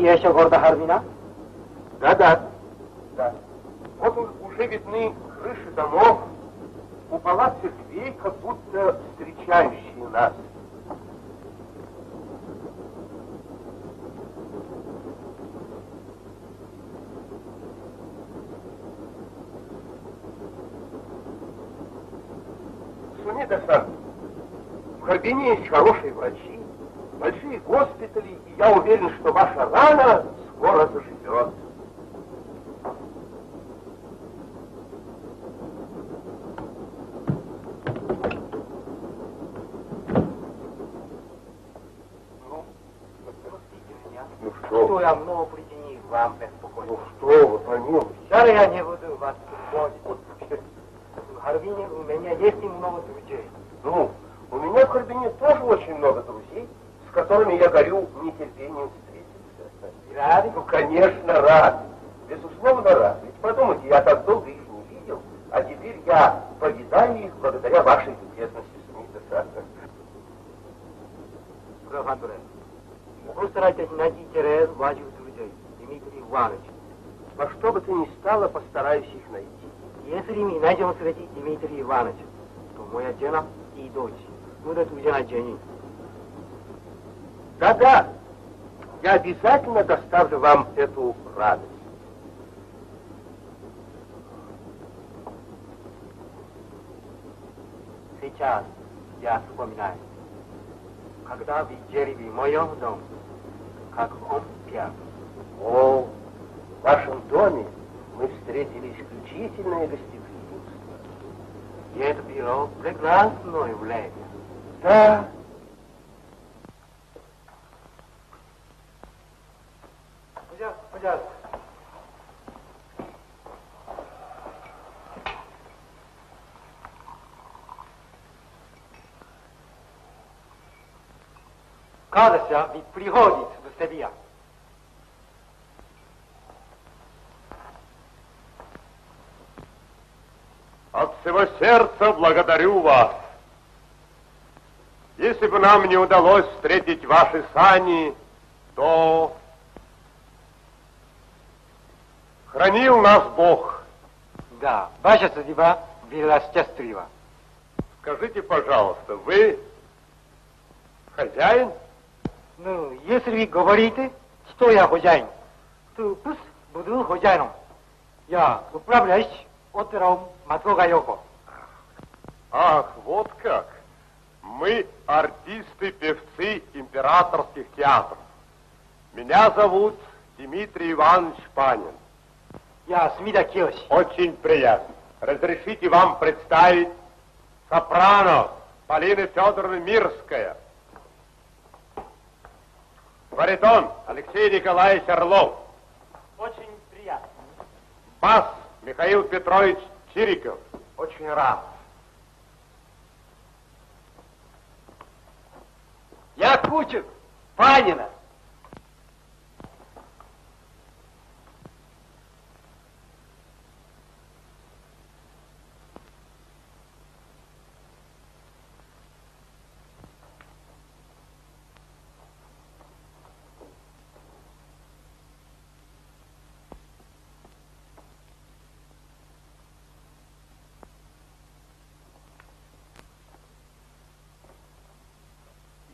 Винер еще города Харвина? Да-да. Да. Вот уже видны крыши домов, купола церквей, как будто встречающие нас. Сунида-сан, в Харбине есть хорошие врачи, большие госпитали, и я уверен, что ваша рана скоро заживет. Ну, простите меня. Ну что? Что я много причинил вам беспокойство. Ну что вы, помилуйте. Сейчас я не буду вас тревожить. В Харбине у меня есть много друзей. Ну, у меня в Харбине тоже очень много друзей с которыми я горю нетерпением встретиться. Рад? Ну, конечно, рад. Безусловно, рад. Ведь подумайте, я так долго их не видел, а теперь я повидаю их благодаря вашей любезности, Смита Граф Андре, постарайтесь найти Терезу, ваших друзей, Дмитрий Иванович. Бы ни стало, постараюсь их найти. Если мы найдем среди Дмитрия Ивановича, то моя жена и дочь будут уже женить. Да-да, я обязательно доставлю вам эту радость. Сейчас я вспоминаю, когда видели в моем доме, как он пьян. О, в вашем доме мы встретили исключительное гостеприимство. И это было прекрасное время. Да, Пожалуйста, пожалуйста. Кажется, ведь приходит в себя. От всего сердца благодарю вас. Если бы нам не удалось встретить ваши сани, то Хранил нас Бог. Да, ваша судьба была счастлива. Скажите, пожалуйста, вы хозяин? Ну, если вы говорите, что я хозяин, то пусть буду хозяином. Я управляюсь опером Матрога Йоко. Ах, вот как. Мы артисты, певцы императорских театров. Меня зовут Дмитрий Иванович Панин. Я Смида Киоси. Очень приятно. Разрешите вам представить сопрано Полина Федоровна Мирская. Баритон Алексей Николаевич Орлов. Очень приятно. Бас Михаил Петрович Чириков. очень рад. Я Панина.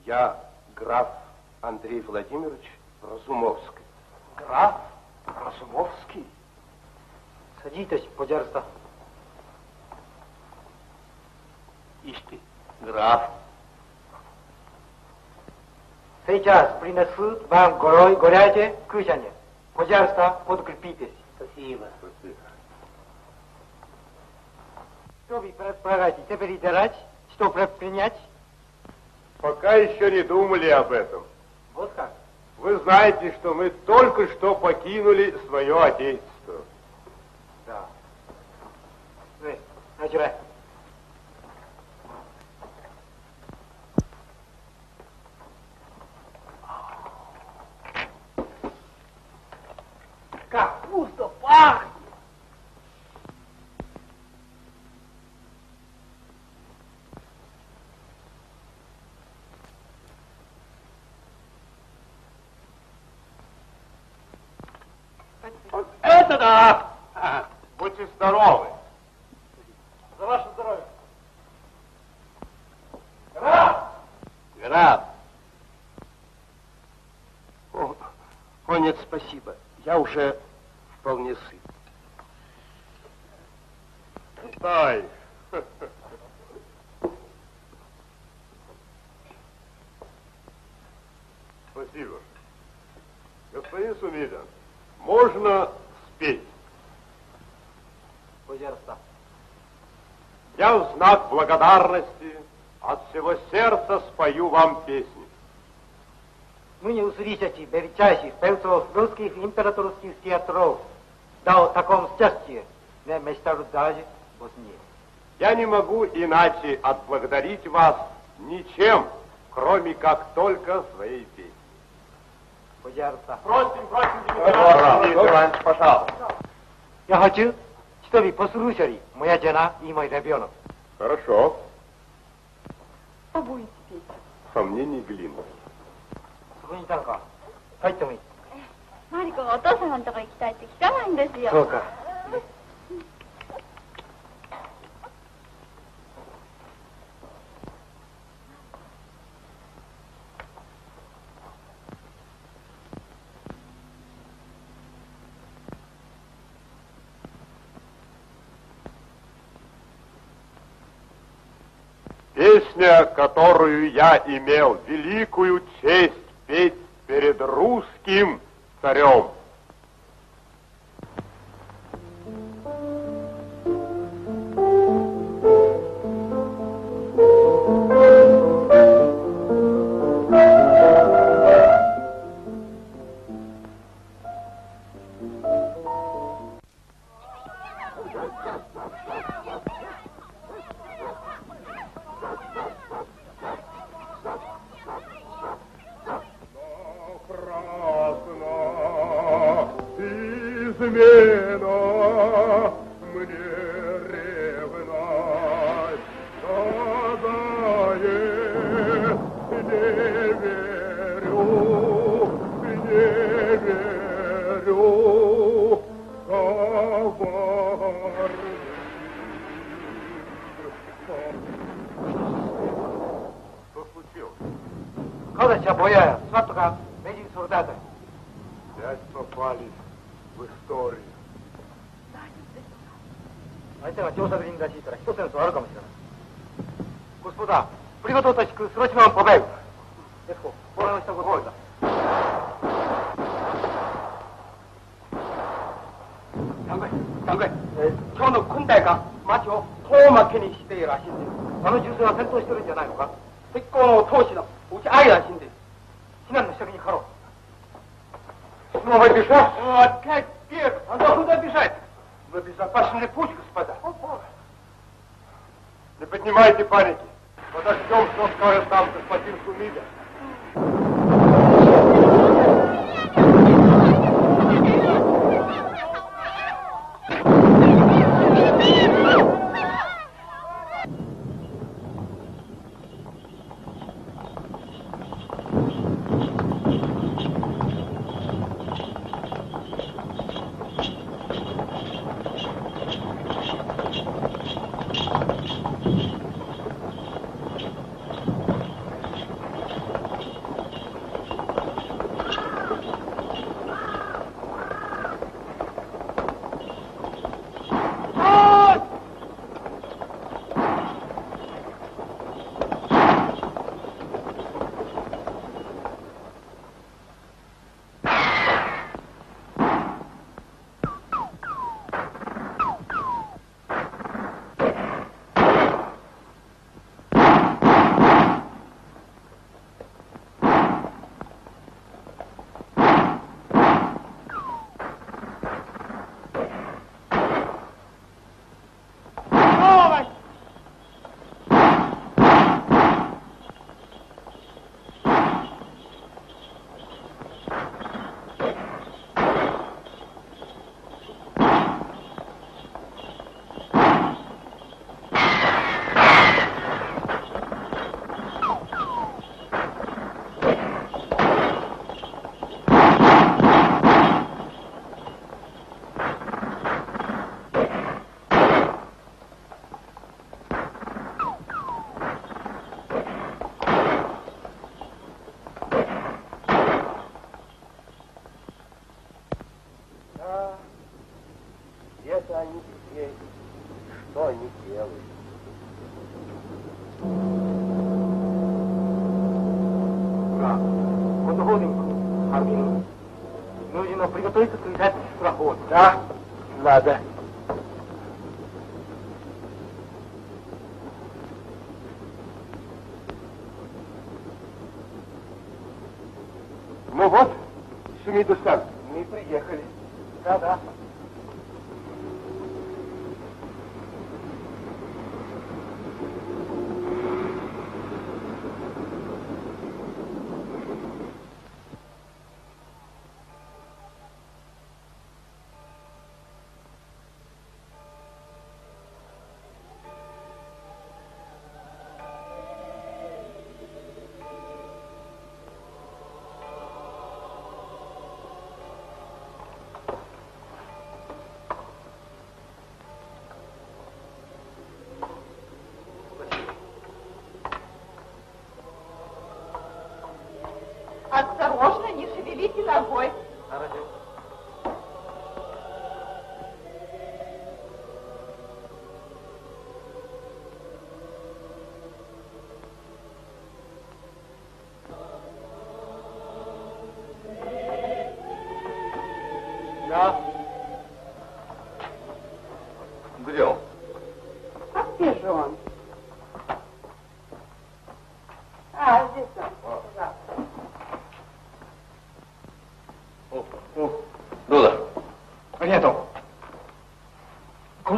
Я граф Андрей Владимирович Разумовский. Граф Разумовский. Садитесь, пожалуйста. Ишь ты, граф. Сейчас принесут вам горой горячее кушанье. Пожалуйста, подкрепитесь. Спасибо. Спасибо. Что вы предполагаете теперь делать? Что предпринять? Пока еще не думали об этом. Вот как. Вы знаете, что мы только что покинули свое отечество. Да. Ну, начинай. Как вкусно пахнет! Вот это да! Ага. Будьте здоровы. За ваше здоровье! Граф. О, о, нет, спасибо. Я уже вполне сыт. Дай. Спасибо. Господин Сумида, можно спеть. Пожалуйста. Я в знак благодарности от всего сердца спою вам песни. Услышите величайших певцов русских императорских театров. Да о таком счастье не мечтают даже во сне. Я не могу иначе отблагодарить вас ничем, кроме как только своей песней. Пожалуйста. Просим, просим, Дмитрий пожалуйста. Я хочу, чтобы послушали моя жена и мой ребенок. Хорошо. Что будете петь? Сомнений глина. そこにいたのか。入ってもいい。マリコがお父様のとこ行きたいって聞かないんですよ。そうか。Песня, которую я имел великую честь петь перед русским царем. Напрасно измена мне они здесь. Что они делают? Ура! Подходим к Харбину. Нужно приготовиться к летать в проход. Да, надо.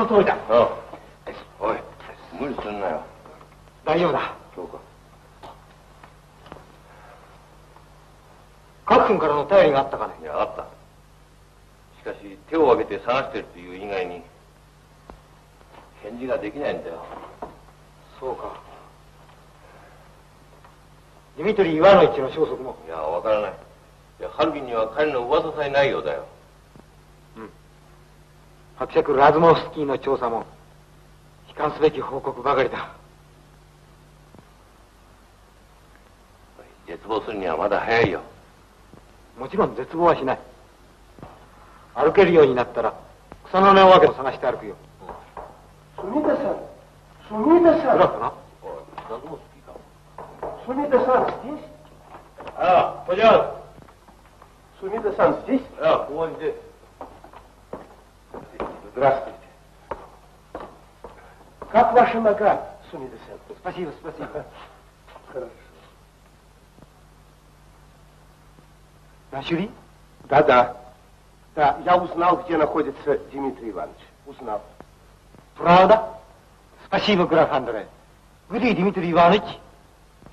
の通りだ。ああおい無理すんなよ大丈夫だ。そうか各君からの頼りがあったかね。いやあったしかし手を挙げて探してるという以外に返事ができないんだよそうか。ディミトリー・イワノイチの消息も。いやわからないいやハルには彼の噂さえないようだよ伯爵ラズモフスキーの調査も、悲観すべき報告ばかりだ。絶望するにはまだ早いよもちろん絶望はしない。歩けるようになったら、草の根を分けを探して歩くよ。 Сумида-сан, グラ Сумида-сан, フかな ラズモスキーか Сумида-сан здесь? ああこんにちは Сумида-сан здесь? ああここにいて Здравствуйте. Как ваша нога, Сумида-сан? Спасибо, спасибо. Хорошо. Нашли? Да-да. Да, я узнал, где находится Дмитрий Иванович. Узнал. Правда? Спасибо, граф Андре. Где Дмитрий Иванович?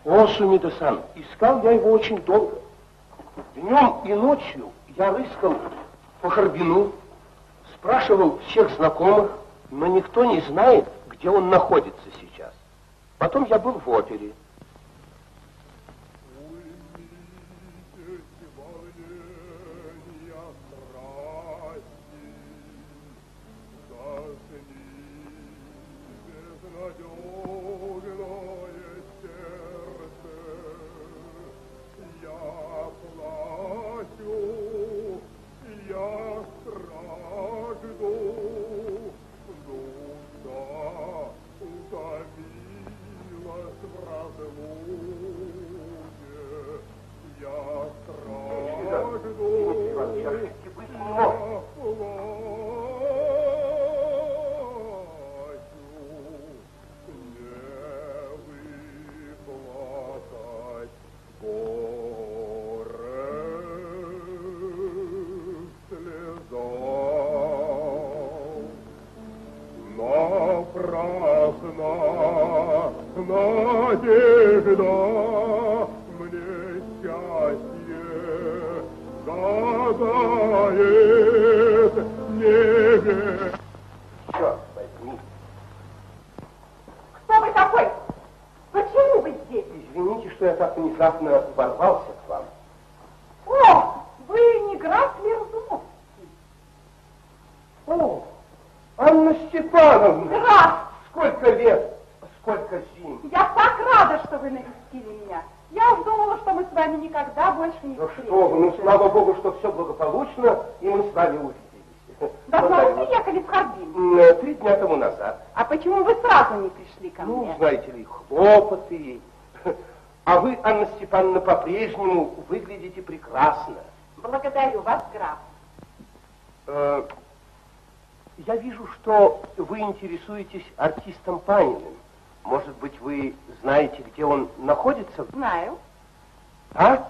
О, Сумида-сан, искал я его очень долго. Днем и ночью я рыскал по Харбину, спрашивал всех знакомых, но никто не знает, где он находится сейчас. Потом я был в опере. По-прежнему выглядите прекрасно. Благодарю вас, граф. Э, Я вижу, что вы интересуетесь артистом Паниным. Может быть, вы знаете, где он находится? Знаю. А?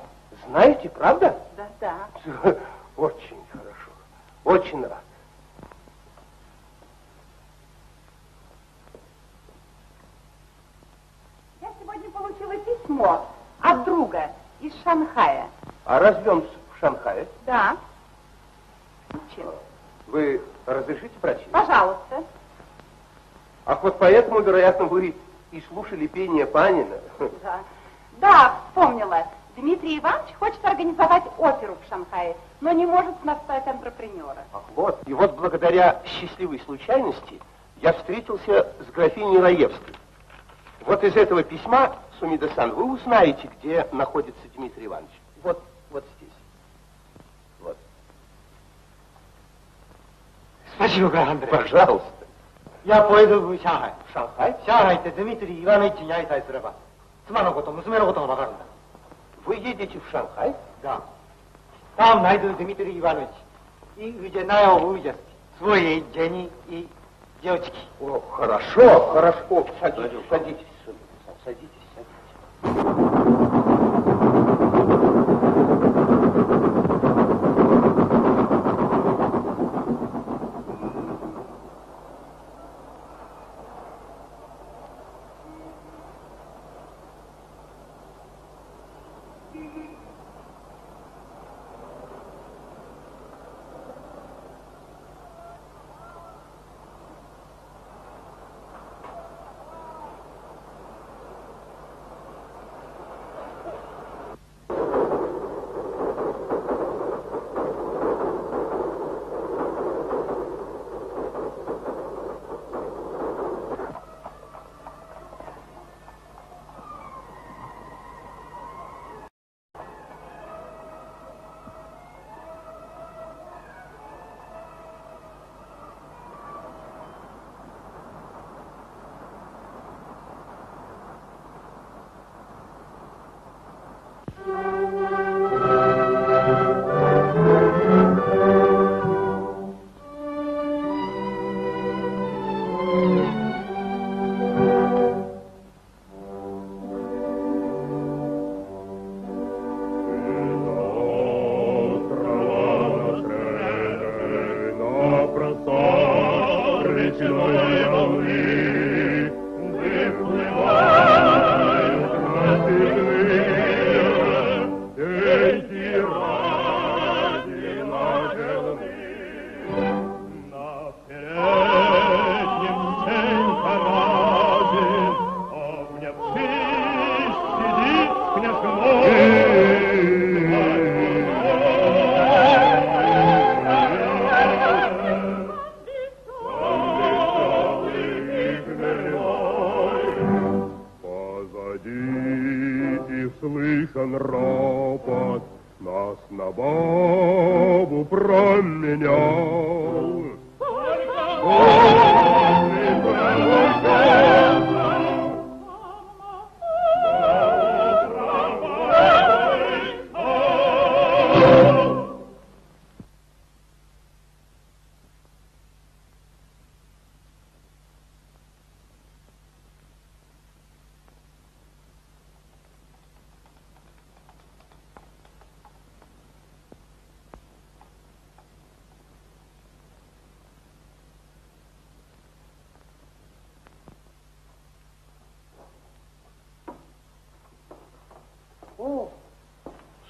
Знаете, правда? Да-да. Очень хорошо. Очень рад. Я сегодня получила письмо от друга из Шанхая. А разве он в Шанхае? Да. Чем? Вы разрешите прочесть? Пожалуйста. Ах, вот поэтому, вероятно, вы и слушали пение Панина. Да. Да, вспомнила. Дмитрий Иванович хочет организовать оперу в Шанхае, но не может настать антрепренера. Ах, вот. И вот благодаря счастливой случайности я встретился с графиней Раевской. Вот из этого письма, Сумидасан, вы узнаете, где находится Дмитрий Иванович? Вот, вот здесь. Вот. Спасибо, Гарри Андрей. Пожалуйста. Я поеду в Шанхай. В Шанхай? Шанхай, это Дмитрий Иванович Няйтай Среба. Сумана кото, мусумена кото на Вы едете в Шанхай? Да. Там найду Дмитрий Иванович. И Юджиная увидят Свои деньги и девочки. О, хорошо, хорошо. Садитесь, садитесь, садитесь. Thank you.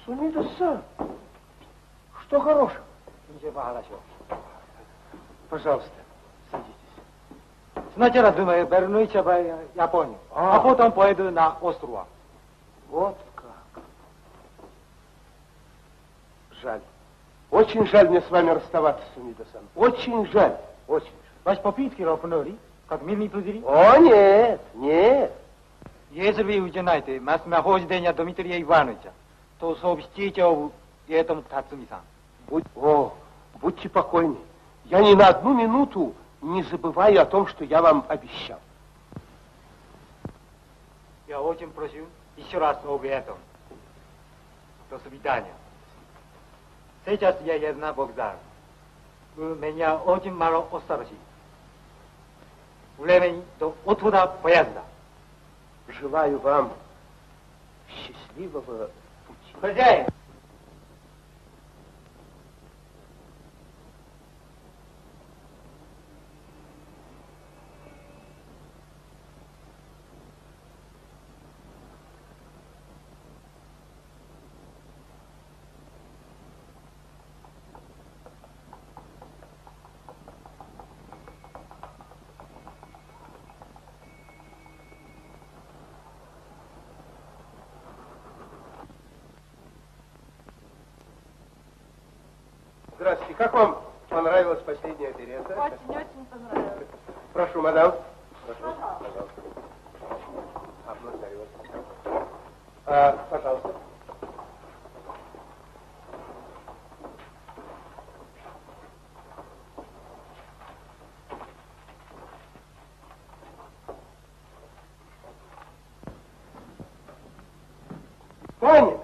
Сумида-сан, что хорошего? Пожалуйста, садитесь. Сначала думаю вернусь в Японию, А. а потом поеду на острова. Вот как. Жаль. Очень жаль мне с вами расставаться, Сумида-сан. Очень жаль, очень жаль. Ваши попытки ропнули, как мирные пузыри. О, нет, нет. Если вы узнаете местонахождение Дмитрия Ивановича, то сообщите об этом Тацуми-сан. Будь, о, будьте покойны. Я ни на одну минуту не забываю о том, что я вам обещал. Я очень прошу еще раз об этом. До свидания. Сейчас я еду на вокзал. У меня очень мало осталось. Времени до отхода поезда. Желаю вам счастливого. Хозяин! Здравствуйте. Как вам понравилась последняя оперета? Очень-очень понравилось. Прошу, мадам. Прошу, пожалуйста. А, благодарю вас. А, пожалуйста. Панин!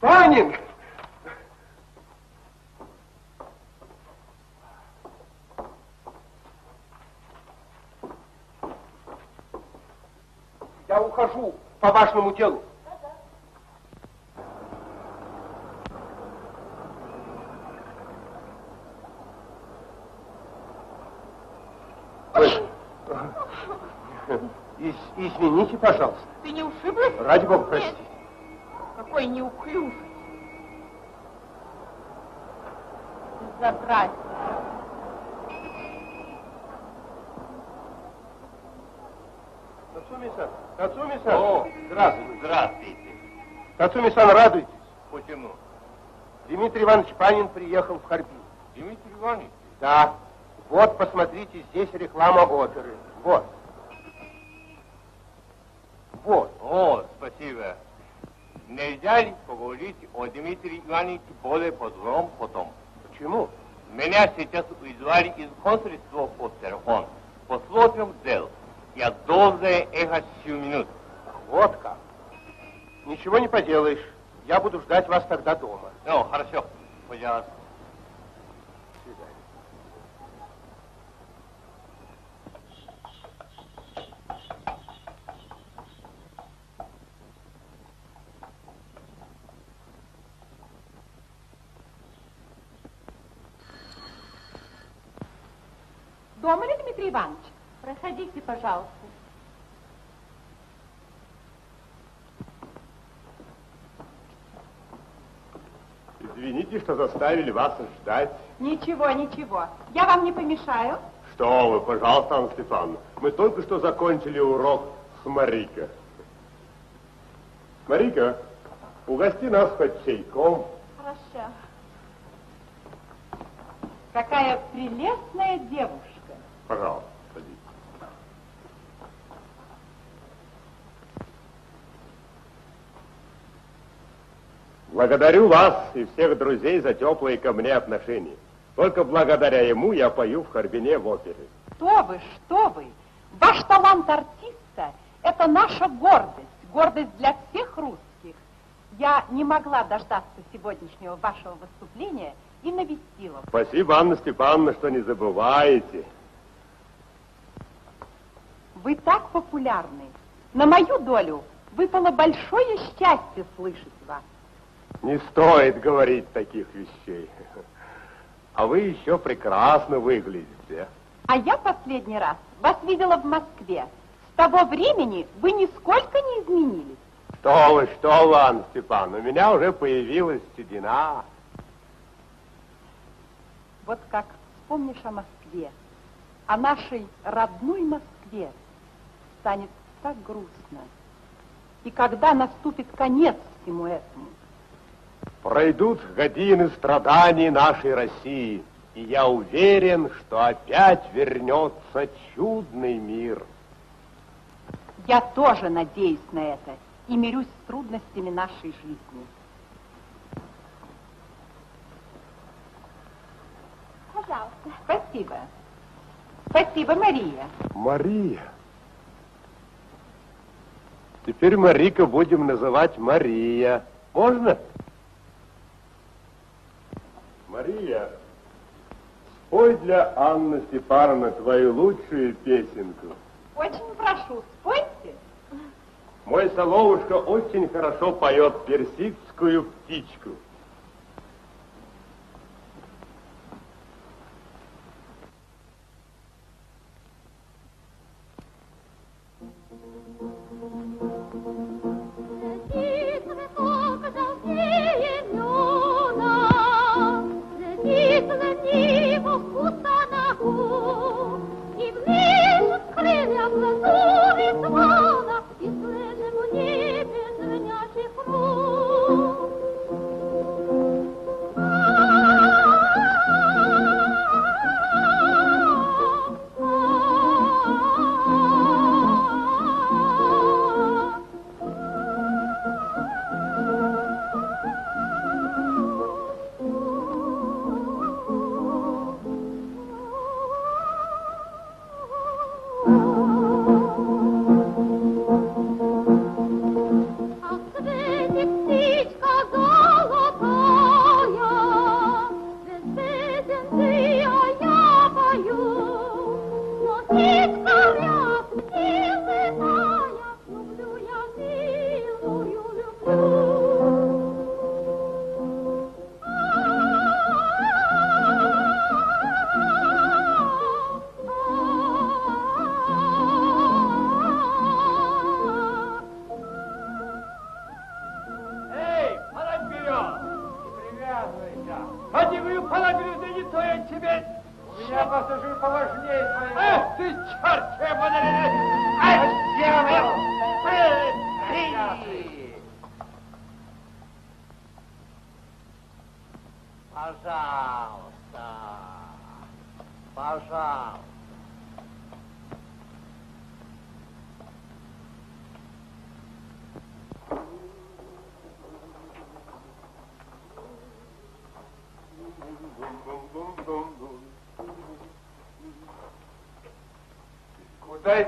Панин! Я ухожу по важному делу. Извините, пожалуйста. Ты не ушиблась? Ради бога, простите. Какой неуклюжий. Безобразие. Нацуми-сан, Нацуми-сан. О, здравствуйте. Здравствуйте. Нацуми-сан, радуйтесь. Почему? Дмитрий Иванович Панин приехал в Харбин. Дмитрий Иванович. Да. Вот, посмотрите, здесь реклама оперы. Вот. Вот. О, спасибо. Нельзя ли поговорить о Дмитрии Ивановиче более подробно потом? Почему? Меня сейчас вызвали из консульства по телефону. Посмотрим дело. Я должен ехать сию минут. Вот как. Ничего не поделаешь. Я буду ждать вас тогда дома. Ну, хорошо. Пожалуйста. До свидания. Дома ли Дмитрий Иванович? Проходите, пожалуйста. Извините, что заставили вас ждать. Ничего, ничего. Я вам не помешаю? Что вы, пожалуйста, Анна Степановна. Мы только что закончили урок с Марика. Марика, угости нас хоть чайком. Хорошо. Какая прелестная девушка. Пожалуйста, садитесь. Благодарю вас и всех друзей за теплые ко мне отношения. Только благодаря ему я пою в Харбине в опере. Что вы, что вы! Ваш талант артиста – это наша гордость, гордость для всех русских. Я не могла дождаться сегодняшнего вашего выступления и навестила. Спасибо, Анна Степановна, что не забываете. Вы так популярны. На мою долю выпало большое счастье слышать. Не стоит говорить таких вещей. А вы еще прекрасно выглядите. А я последний раз вас видела в Москве. С того времени вы нисколько не изменились. Что вы, что вы, Анна Степановна, у меня уже появилась седина. Вот как вспомнишь о Москве, о нашей родной Москве, станет так грустно. И когда наступит конец всему этому? Пройдут годины страданий нашей России, и я уверен, что опять вернется чудный мир. Я тоже надеюсь на это и мирюсь с трудностями нашей жизни. Пожалуйста. Спасибо. Спасибо, Мария. Мария. Теперь Марика будем называть Мария. Можно? Мария, спой для Анны Степановны твою лучшую песенку. Очень прошу, спойте. Мой Соловушка очень хорошо поет персидскую птичку.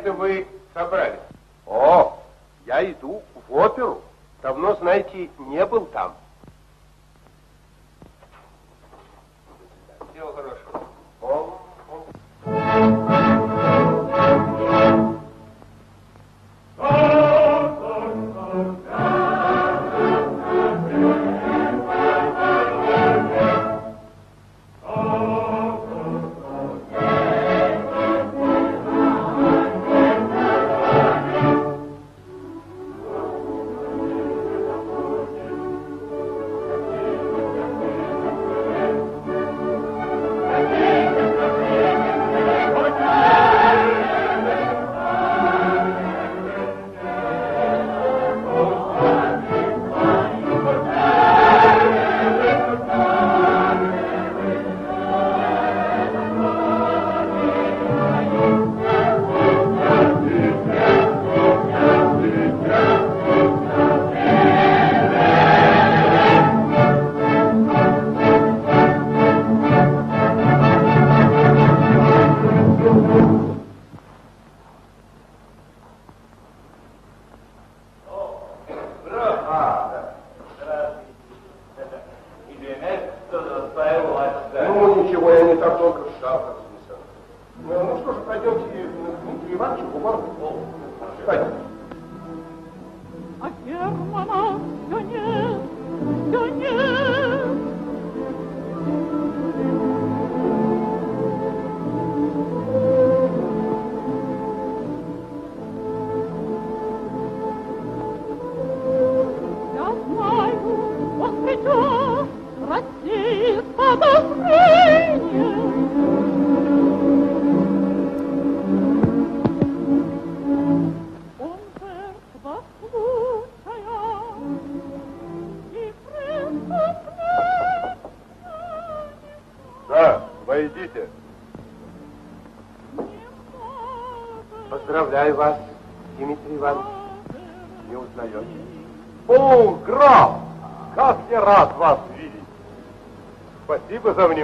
Это вы собрались? О, я иду в оперу. Давно, знаете, не был там.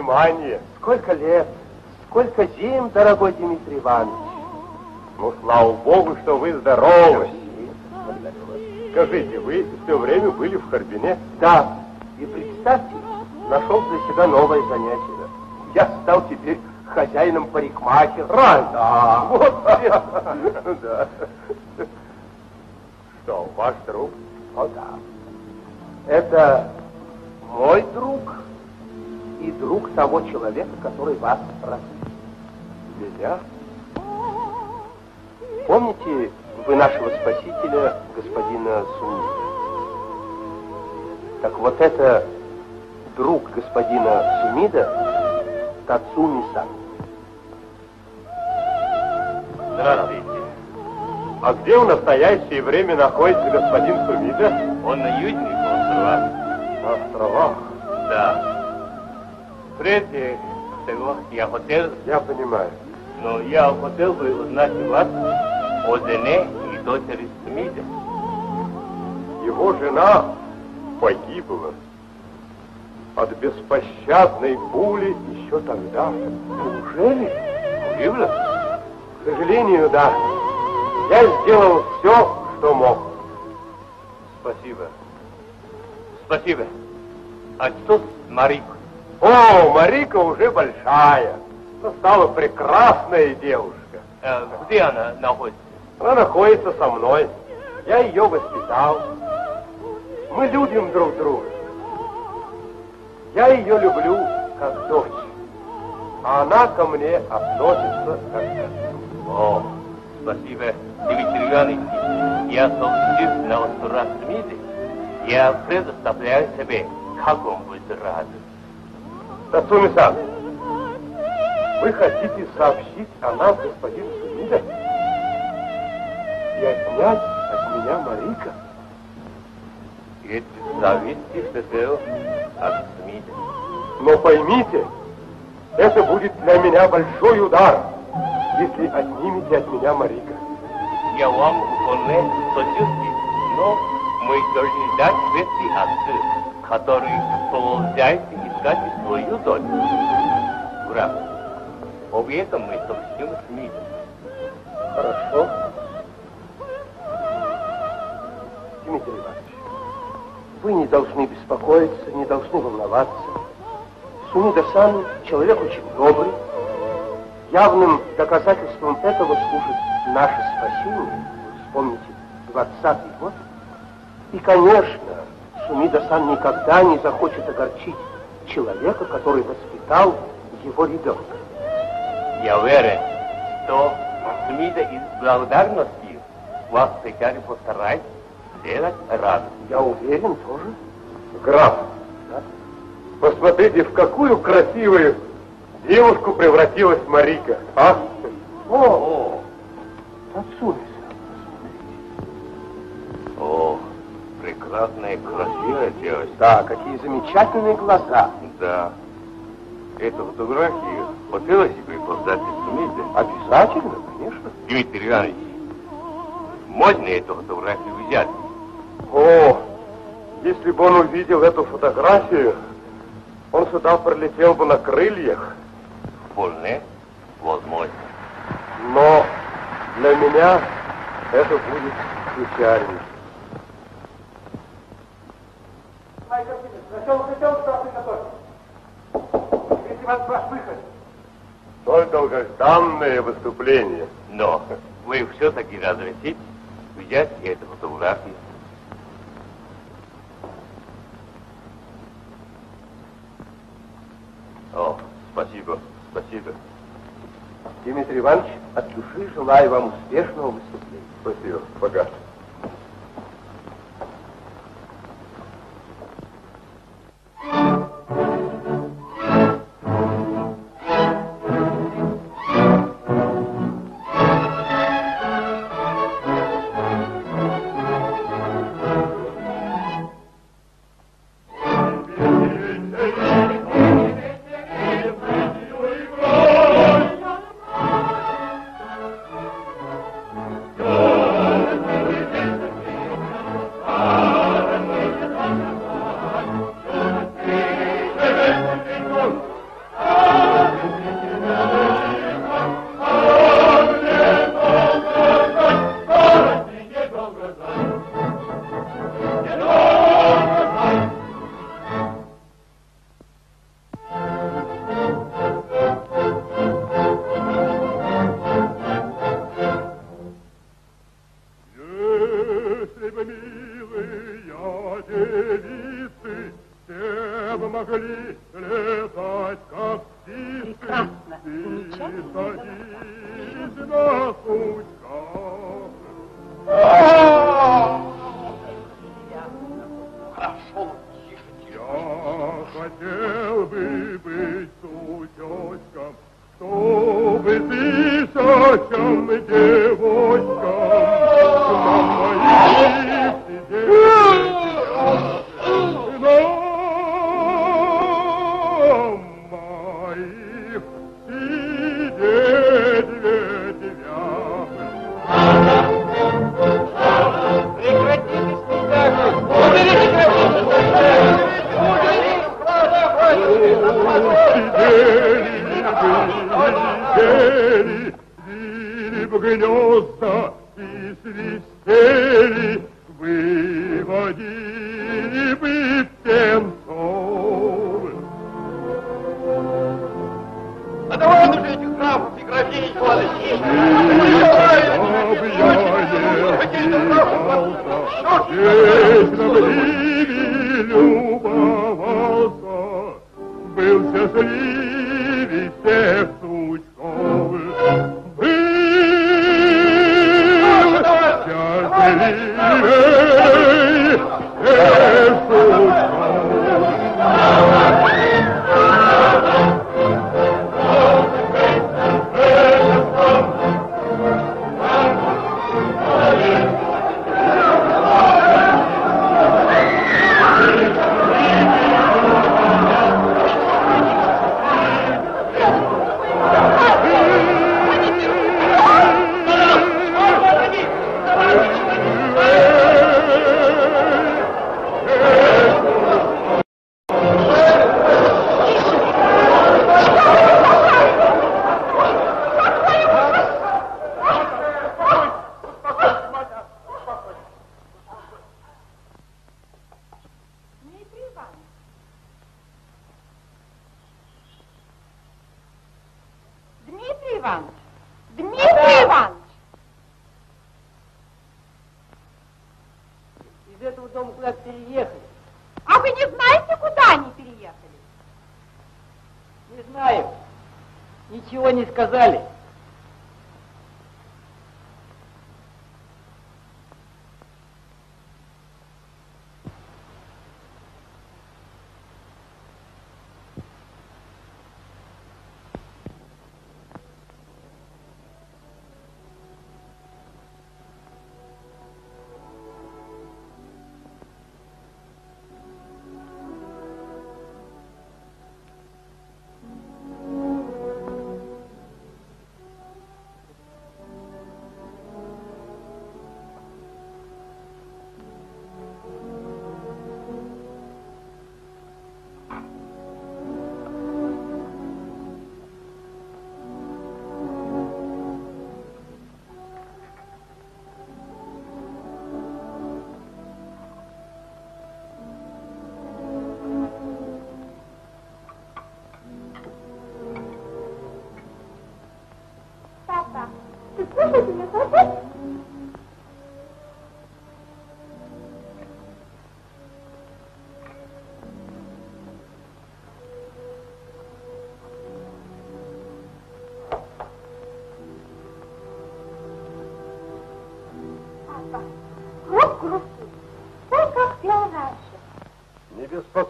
Внимание. Сколько лет, сколько зим, дорогой Дмитрий Иванович. Ну, слава богу, что вы здоровы. Скажите, вы все время были в Харбине? Да, и представьте, нашел для себя новое занятие. Я стал теперь хозяином парикмахера. Правильно. Да. Вот. Да. Что, ваш друг? О, да. Это мой друг и друг того человека, который вас развил. Меня? Помните вы нашего спасителя, господина Сумида? Так вот это друг господина Сумида, Тацуми-сан. Здравствуйте. А где в настоящее время находится господин Сумида? Он на южных островах. На островах. Да. Прежде всего я хотел, Я понимаю. но я хотел бы узнать вас о жене и дочери Смита. Его жена погибла от беспощадной пули еще тогда. Неужели? Погибла? К сожалению, да. Я сделал все, что мог. Спасибо. Спасибо. А что с Марикой? О, Марика уже большая. Она стала прекрасная девушка. Э, где она находится? Она находится со мной. Я ее воспитал. Мы любим друг друга. Я ее люблю как дочь. А она ко мне относится как к. О, спасибо, Дмитрий Иванович. Я собственно на острова Смиты. Я предоставляю себе, как он будет рад. Тацуми-сан, вы хотите сообщить о нас господину Сумида? И отнять от меня Марика? Но поймите, это будет для меня большой удар, если отнимете от меня Марика. Я вам вполне сочувствую, но мы должны дать вести отцу, который продолжает искать свою дочь. Граф, об этом мы сообщим Смиту. Хорошо. Дмитрий Иванович, вы не должны беспокоиться, не должны волноваться. Сумида-сан человек очень добрый. Явным доказательством этого служит наше спасение. Вспомните, 20-й год. И, конечно, Сумида-сан никогда не захочет огорчить человека, который воспитал его ребенка. Я уверен, что Смита из благодарности вас теперь постарается сделать радость. Я уверен тоже. Граф, посмотрите, в какую красивую девушку превратилась Марика, а? О, О, Тацуми-сан. о, прекрасная, красивая девочка. Да, какие замечательные глаза. Да. Эту фотографию хотелось бы создать Смита. Обязательно, конечно. Дмитрий Иванович, можно эту фотографию взять? О, если бы он увидел эту фотографию, он сюда прилетел бы на крыльях. Вполне возможно. Но для меня это будет печально. Столь долгожданное выступление. Но вы все-таки разрешите взять эту фотографию? О, спасибо, спасибо. Дмитрий Иванович, от души желаю вам успешного выступления. Спасибо. Пока. Bye.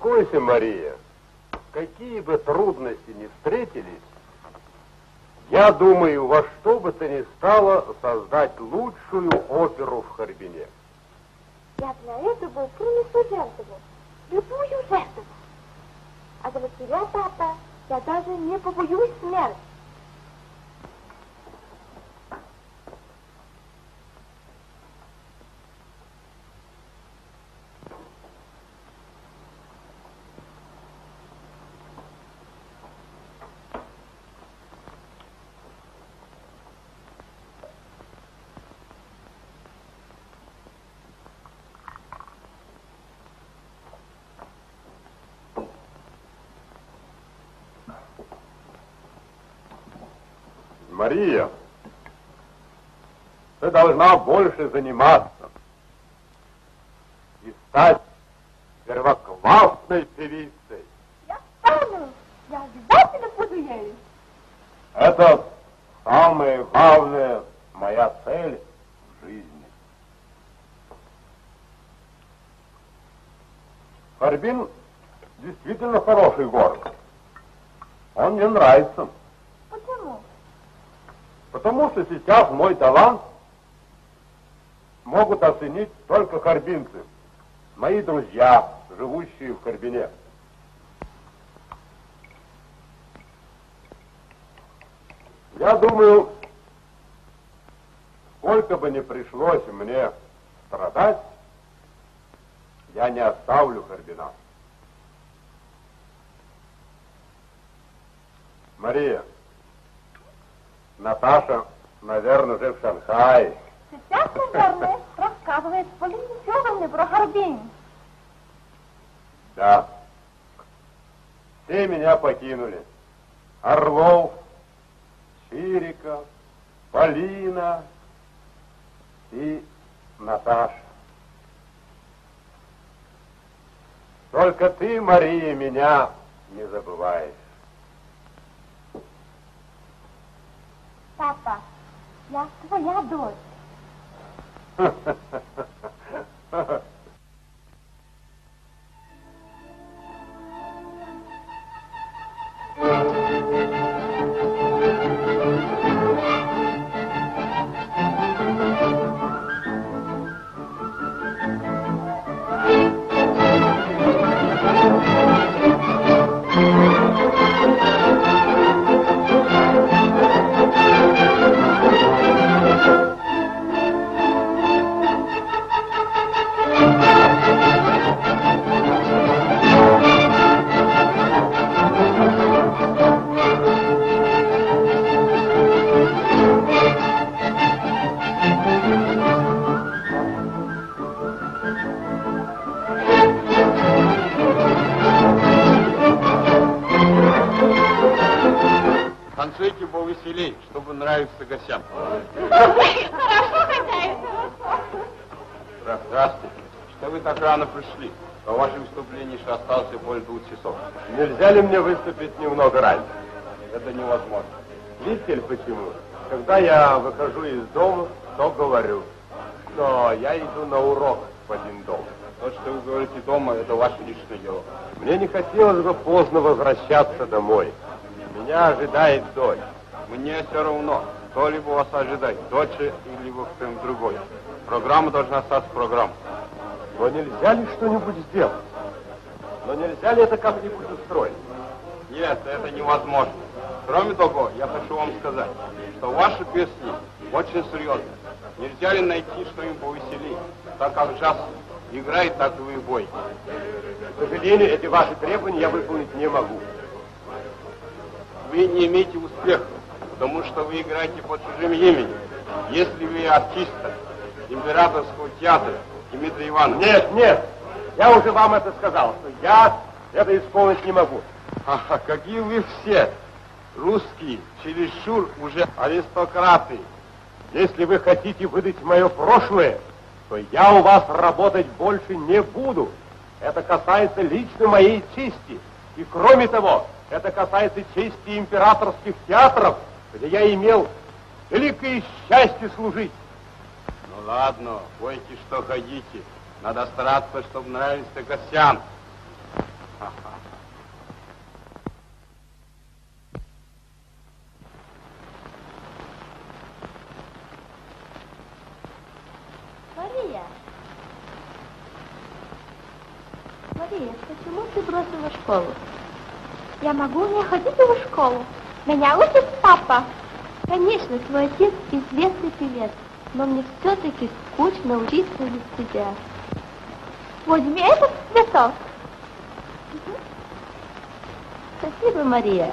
успокойся, Мария. Какие бы трудности ни встретились, я думаю, во что бы то ни стало создать лучшую оперу в Харбине. Я для этого принесу жертву, любую жертву. А для тебя, папа, я даже не побоюсь смерти. Мария, ты должна больше заниматься и стать первоклассной певицей. Я стану, я обязательно буду ею. Это самая главная моя цель в жизни. Харбин сейчас мой талант могут оценить только харбинцы, мои друзья, живущие в Харбине. Я думаю, сколько бы ни пришлось мне страдать, я не оставлю Харбина. Мария, Наташа, наверное, уже в Шанхае. Сейчас, наверное, рассказывает Полине Федоровне про Харбин. Да. Все меня покинули. Орлов, Чириков, Полина и Наташа. Только ты, Мария, меня не забываешь. Папа, я твоя дочь. Нельзя ли мне выступить немного раньше? Это невозможно. Видите ли почему? Когда я выхожу из дома, то говорю, что я иду на урок в один дом. То, что вы говорите дома, это ваше личное дело. Мне не хотелось бы поздно возвращаться домой. Меня ожидает дочь. Мне все равно, кто либо вас ожидает, дочь или кто-нибудь другой. Программа должна остаться программой. Но нельзя ли что-нибудь сделать? Но нельзя ли это как-нибудь устроить? Нет, это невозможно. Кроме того, я хочу вам сказать, что ваши песни очень серьезные. Нельзя ли найти что-нибудь повеселее, так как джаз играет, так и вы бой. К сожалению, эти ваши требования я выполнить не могу. Вы не имеете успеха, потому что вы играете под чужим именем. Если вы артиста императорского театра Дмитрия Ивановича... Нет, нет, я уже вам это сказал, что я это исполнить не могу. Ха-ха, какие вы все русские, чересчур уже аристократы. Если вы хотите выдать мое прошлое, то я у вас работать больше не буду. Это касается лично моей чести. И кроме того, это касается чести императорских театров, где я имел великое счастье служить. Ну ладно, пойте, что хотите. Надо стараться, чтобы нравились гостям. Ха-ха. Мария. Мария, почему ты бросила школу? Я могу не ходить в школу. Меня учит папа. Конечно, твой отец известный певец, но мне все-таки скучно учиться без тебя. Возьми этот цветок. Спасибо, Мария.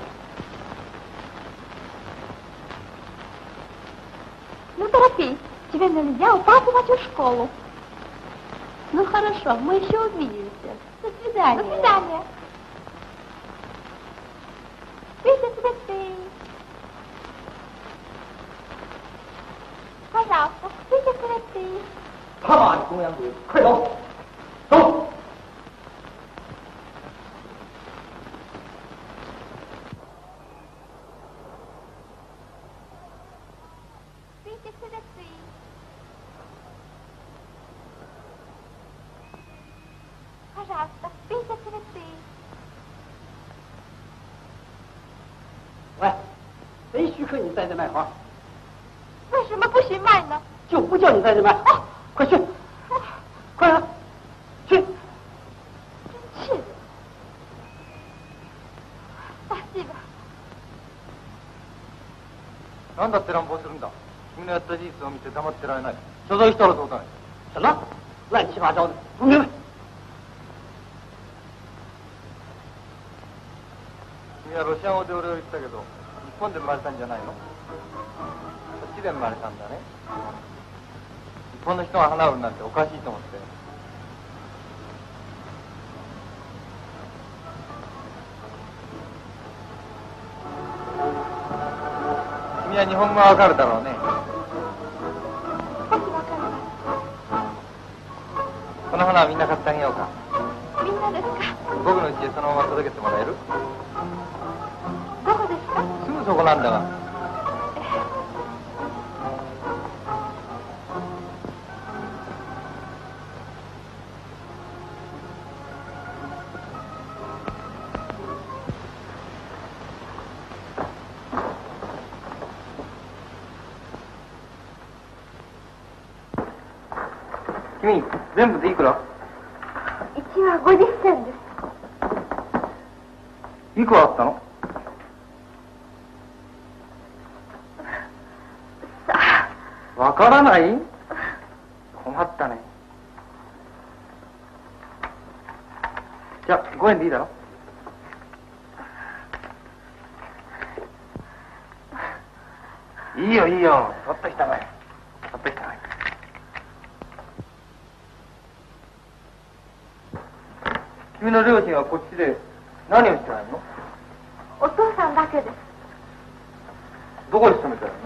Ну, торопись. Тебе нельзя упаздывать в школу. Ну, хорошо, мы еще увидимся. До свидания. До свидания. 欧阳局快走。走。谁许可你在这卖花。为什么不许卖呢？就不叫你在这卖。だって乱暴するんだ君のやった事実を見て黙ってられない所在したらどうだい什么？乱七八糟的，不明白。君はロシア語で俺を言ったけど日本で生まれたんじゃないのこっちで生まれたんだね日本の人が花売るなんておかしいと思って君は日本語がわかるだろうね。この花はみんな買ってあげようか。す。みんなですか？僕の家へそのまま届けてもらえる？どこですか？すぐそこなんだがいいよ、いいよ。取ってきたまえ。取ってきたまえ。君の両親はこっちで何をしてないの？お父さんだけです。どこに勤めてるの？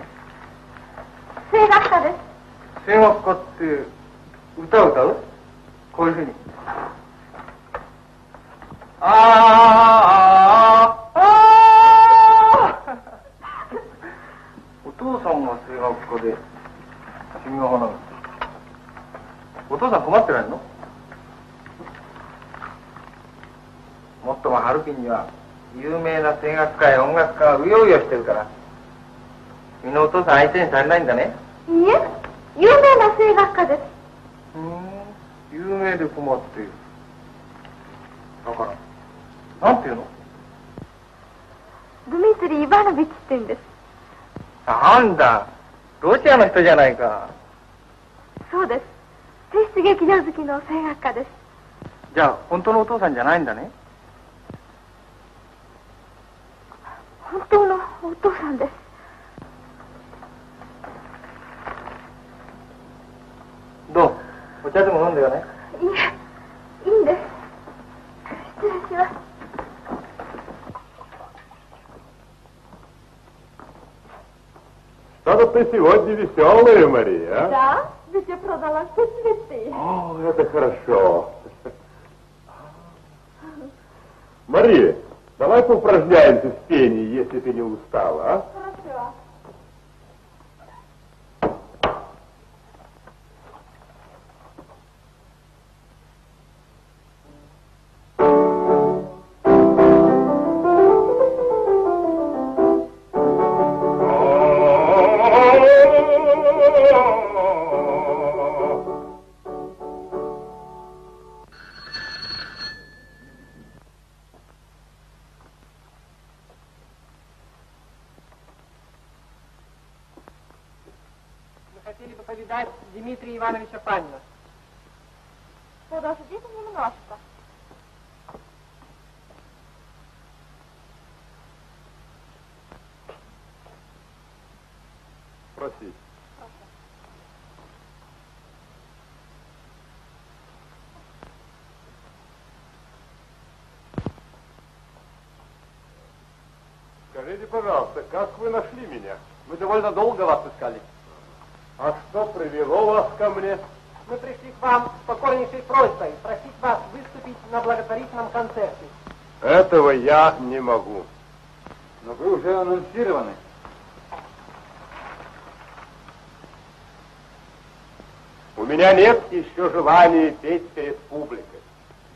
声楽家です。声楽家って歌を歌う？こういうふうに。あーあーあーお父さんが声楽家で君が花火お父さん困ってないの？もっとも春樹には有名な声楽家や音楽家がうようよしてるから。君のお父さん相手にされないんだね。いいえ、有名な声楽家です。有名で困っている。だからなんていうの？ドミトリー・イバノビッチって言うんです。なんだロシアの人じゃないかそうです。帝室劇場好きの声楽家です。じゃあ本当のお父さんじゃないんだね本当のお父さんです。どう？お茶でも飲んでよね？いえ、Что-то ты сегодня веселая, Мария. Да, ведь я продала все цветы. О, это хорошо. Мария, давай поупражняемся в пении, если ты не устала, а? Скажите, пожалуйста, как вы нашли меня? Мы довольно долго вас искали. А что привело вас ко мне? Мы пришли к вам с покорнейшей просьбой просить вас выступить на благотворительном концерте. Этого я не могу. Но вы уже анонсированы. У меня нет еще желания петь перед публикой.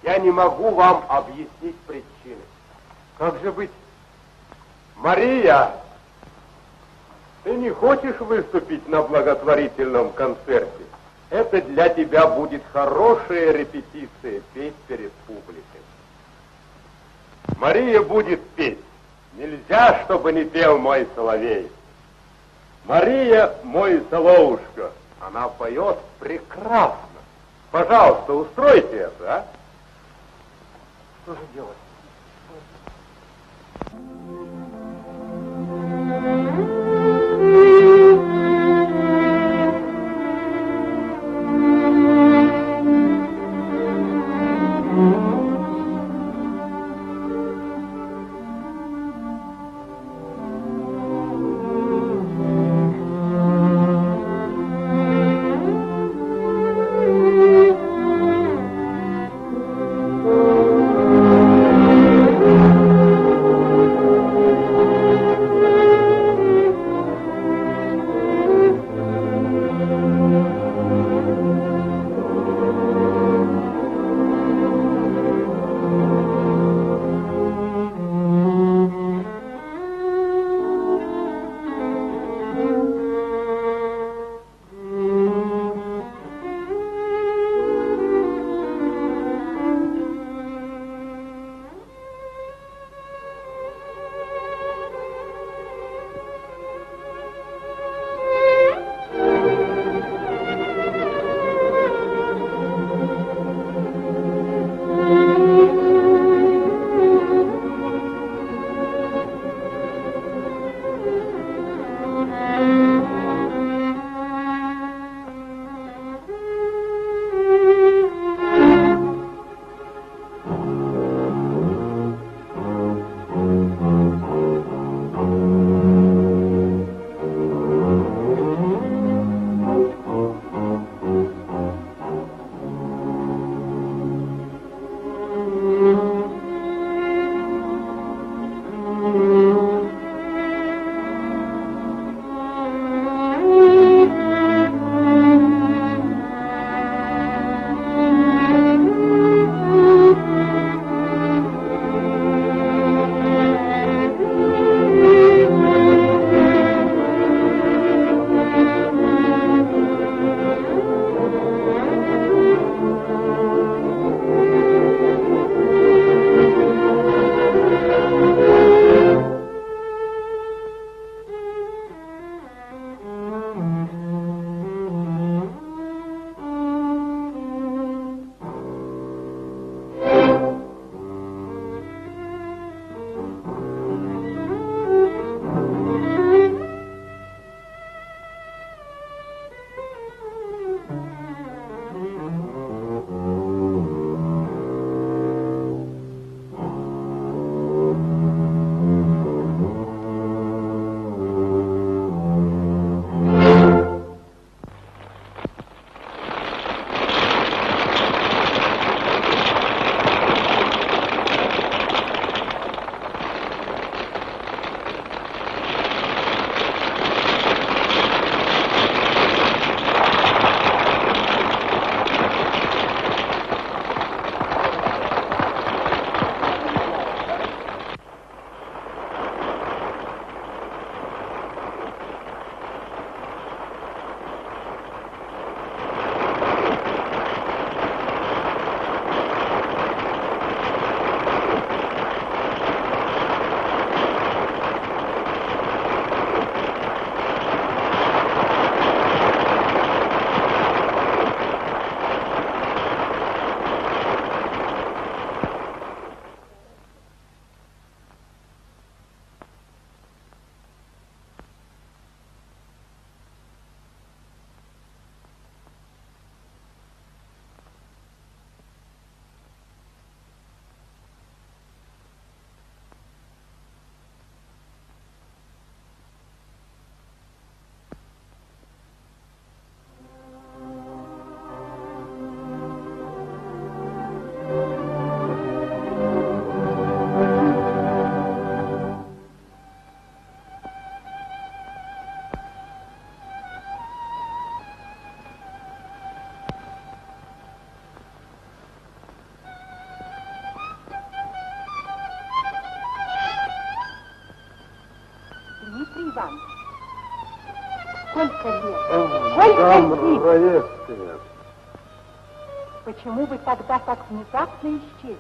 Я не могу вам объяснить причины. Как же быть? Мария! Ты не хочешь выступить на благотворительном концерте? Это для тебя будет хорошая репетиция петь перед публикой. Мария будет петь. Нельзя, чтобы не пел мой соловей. Мария мой соловушка. Она поет прекрасно. Пожалуйста, устройте это, а? Что же делать? Сколько лет? Сколько? Раевская. Почему вы тогда так внезапно исчезли?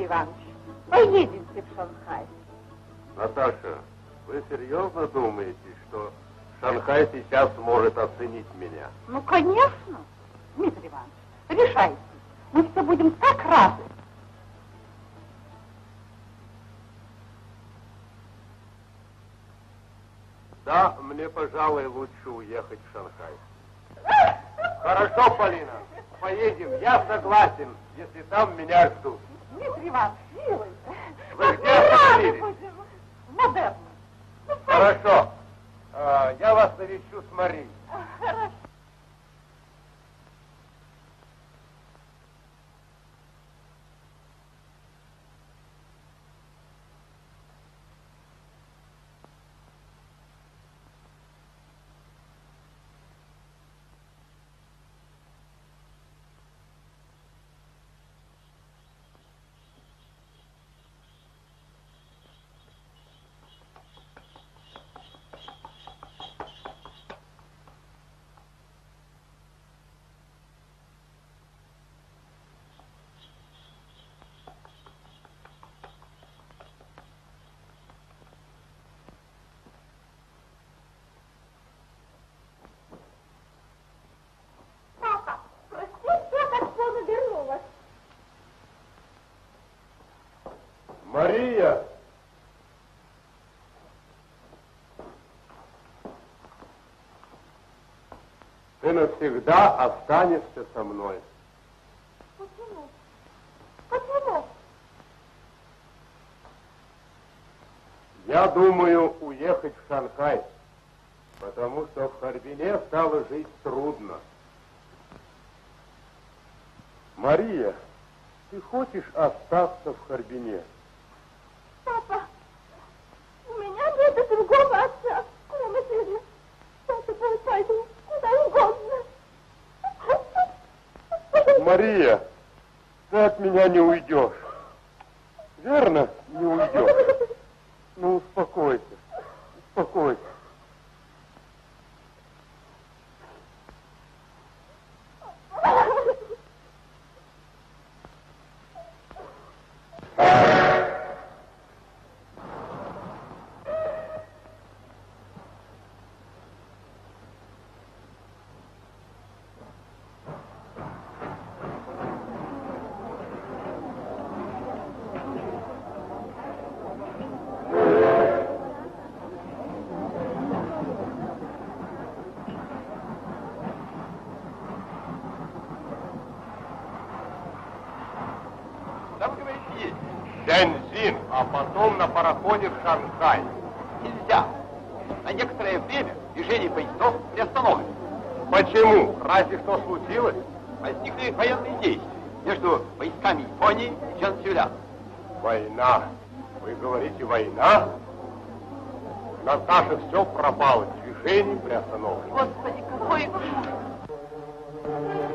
Дмитрий Иванович, поедемте в Шанхай. Наташа, вы серьезно думаете, что Шанхай сейчас может оценить меня? Ну, конечно. Дмитрий Иванович, решайте. Мы все будем так рады. Да, мне, пожалуй, лучше уехать в Шанхай. Хорошо, Полина, поедем. Я согласен, если там меня ждут. Дмитрий Иванович, милый. Вы остановились? будем. В Модерне. Ну, Хорошо. А, я вас навещу с Марией. Хорошо. Мария! Ты навсегда останешься со мной. Почему? Почему? Я думаю уехать в Шанхай, потому что в Харбине стало жить трудно. Мария, ты хочешь остаться в Харбине? Меня не уйдешь. Верно, не уйдешь. Ну, успокойся, успокойся. Там, говорит, есть. Тяньцзин, потом на пароходе в Шанхай. Нельзя. На некоторое время движение поездов приостановлено. Почему? Разве что случилось? Возникли военные действия между войсками Японии и Чансюля. Война. Вы говорите, война? Наташа, все пропало, движение приостановлено. Господи, какой ужас!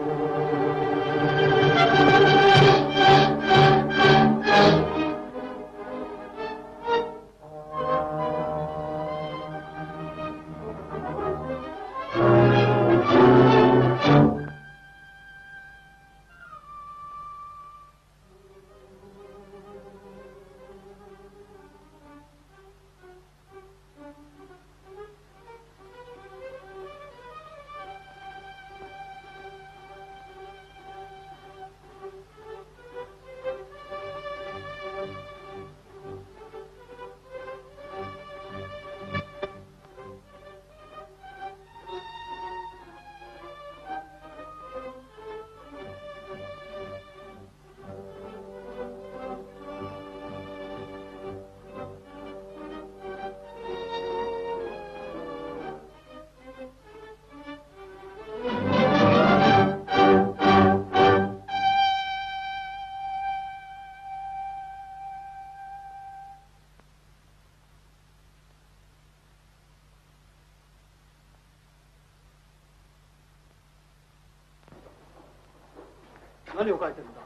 何を書いてるんだ？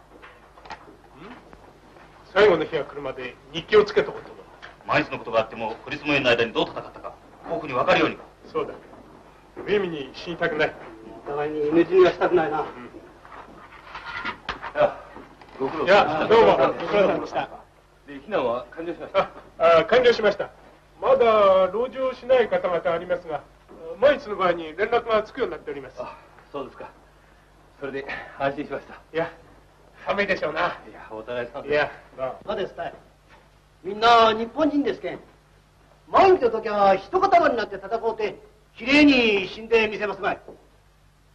最後の日は来るまで日記をつけとこうと思う。万一のことがあってもクリスマスの間にどう戦ったか皇府に分かるようにそうだ。無意味に死にたくない。お互いに犬死にはしたくないな、ご苦労いや、どうも、ご苦労さんでした。で避難は完了しましたあ、あ完了しました。まだ籠城しない方々ありますが、万一の場合に連絡がつくようになっております。あそうですかそれで安心しました。いや、寒いでしょうな。いやお互いさんいや、まあ、そうですかい？みんな日本人ですけん。万一の時は一塊になって戦おうてきれいに死んでみせますがい。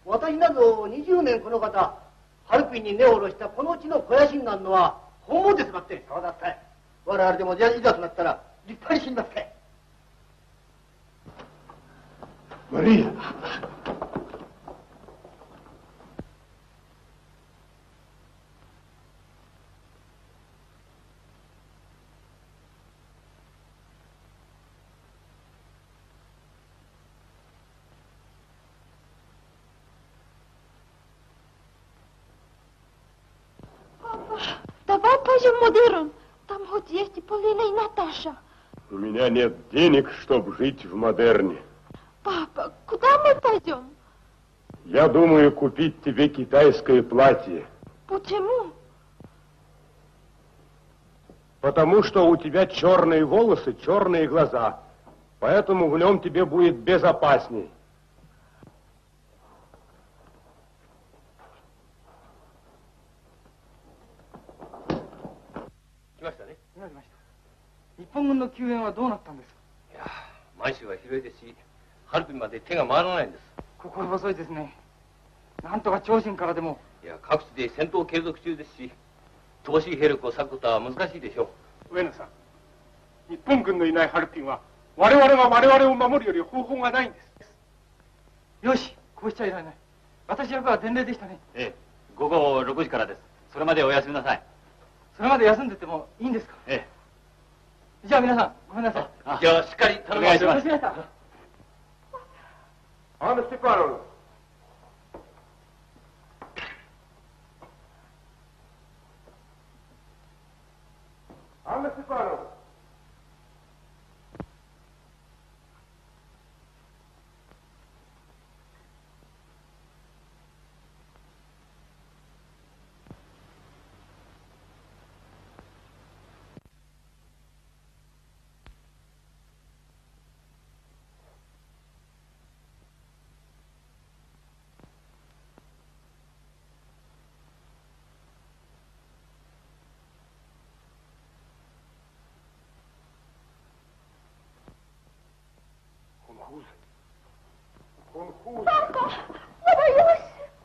私など20年この方ハルピンに根を下ろしたこの地の肥やしになるのは本望ですばって。そうだったい。我々でもじゃいざとなったら立派に死にますかいマリア。Полина, и Наташа. У меня нет денег, чтобы жить в модерне. Папа, куда мы пойдем? Я думаю купить тебе китайское платье, Почему? потому что у тебя черные волосы, черные глаза. Поэтому в нем тебе будет безопасней. 救援はどうなったんですか？いや満州は広いですしハルピンまで手が回らないんです。心細いですね。なんとか長身からでも。いや各地で戦闘継続中ですし投資兵力を割くことは難しいでしょう。上野さん日本軍のいないハルピンは我々が我々を守るより方法がないんです。よしこうしちゃいられない。私役は伝令でしたね。ええ午後6時からです。それまでお休みなさい。それまで休んでてもいいんですか？えじゃあ皆さんごめんなさい。えじゃあしっかり頼みます。お願いしましたアンナ・ステ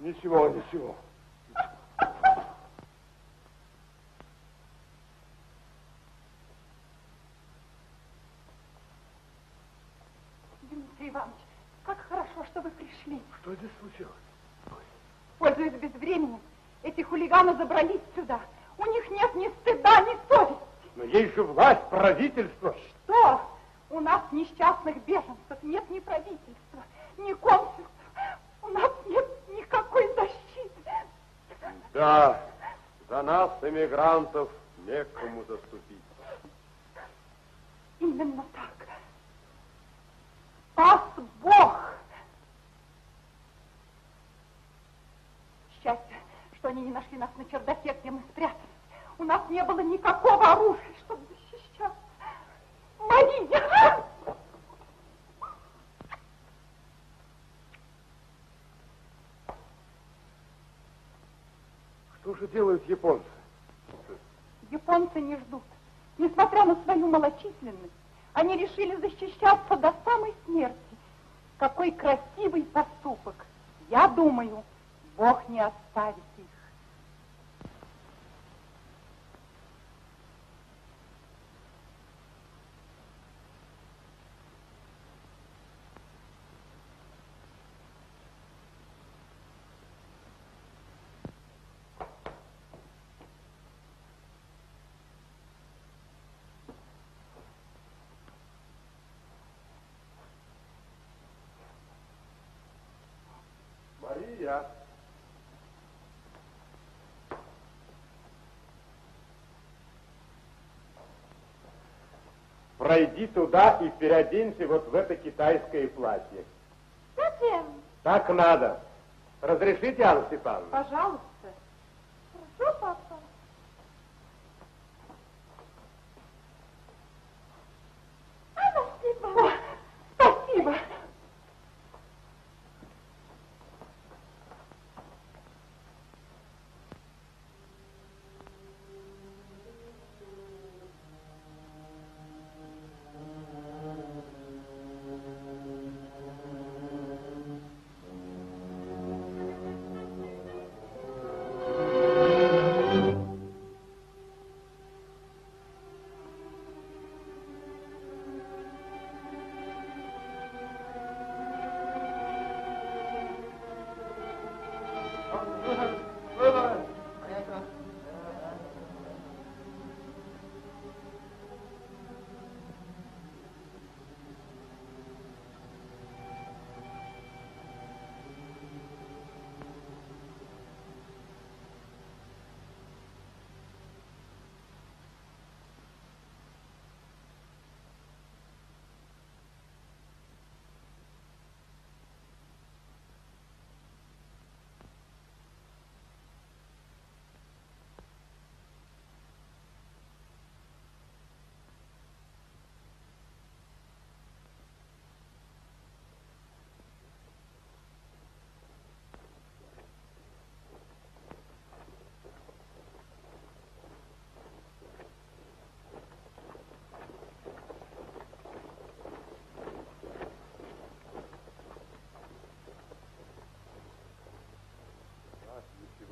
Ничего, ничего. Дмитрий Иванович, как хорошо, что вы пришли. Что здесь случилось? Пользуясь безвременем, эти хулиганы забрались сюда. У них нет ни стыда, ни совести. Но есть же власть, правительство. Что? У нас несчастных беженцев нет ни правительства, ни консульства. У нас нет. Да, за нас, эмигрантов, некому заступиться. Именно так. Спас Бог. Счастье, что они не нашли нас на чердаке, где мы спрятались. У нас не было никакого оружия, чтобы защищаться. Мария! Что же делают японцы? Японцы не ждут. Несмотря на свою малочисленность, они решили защищаться до самой смерти. Какой красивый поступок. Я думаю, Бог не оставит их. Мария. Пройди туда и переоденься вот в это китайское платье. Зачем? Так надо. Разрешите, Анна Степановна? Пожалуйста.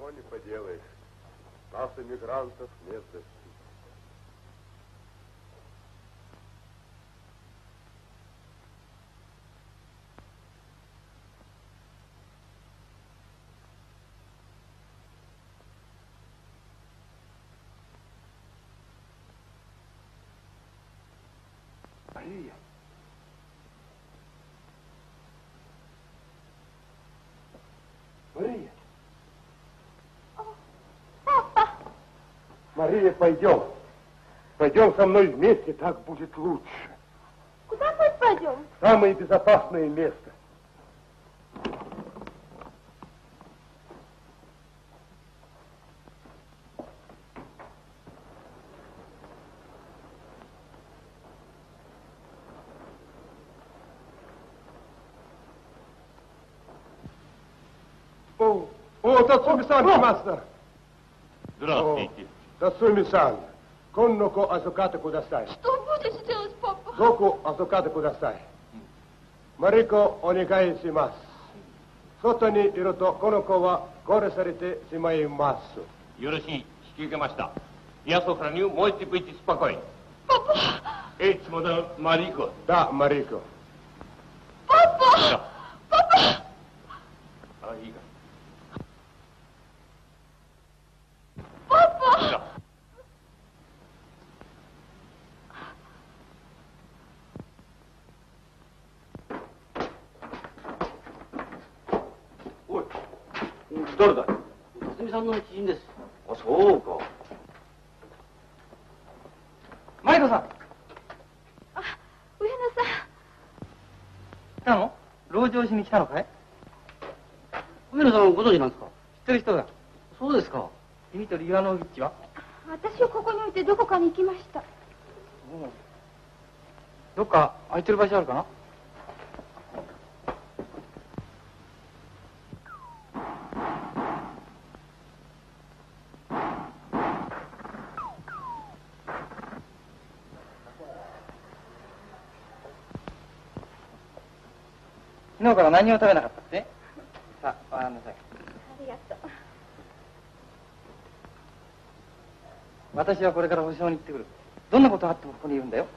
Ничего не поделаешь. Нас, эмигрантов, нет защиты. Мария. Мария. Папа! Мария, пойдем. Пойдем со мной вместе, так будет лучше. Куда мы пойдем? Самое безопасное место. О, о, Тацуми-сан, мастер. Здравствуйте. Тацуми-сан, конноко азуката кудасай. Что будете делать, папа? Гоку азуката кудасай. Марико, онегай симас. 外にいるとこの子は殺されてしまいます。よろしい。引き受けました. Я сохраню, можете быть спокойны. Папа! Эй, чемодан Марико. Да, Марико. 来たのかい？上野さんご存知なんですか？知ってる人だ。そうですか。君とリワノービッチは？私をここに置いてどこかに行きました。どっか空いてる場所あるかな？何も食べなかったってさあ、ご覧なさい。ありがとう。私はこれから保証に行ってくる。どんなことがあってもここにいるんだよ。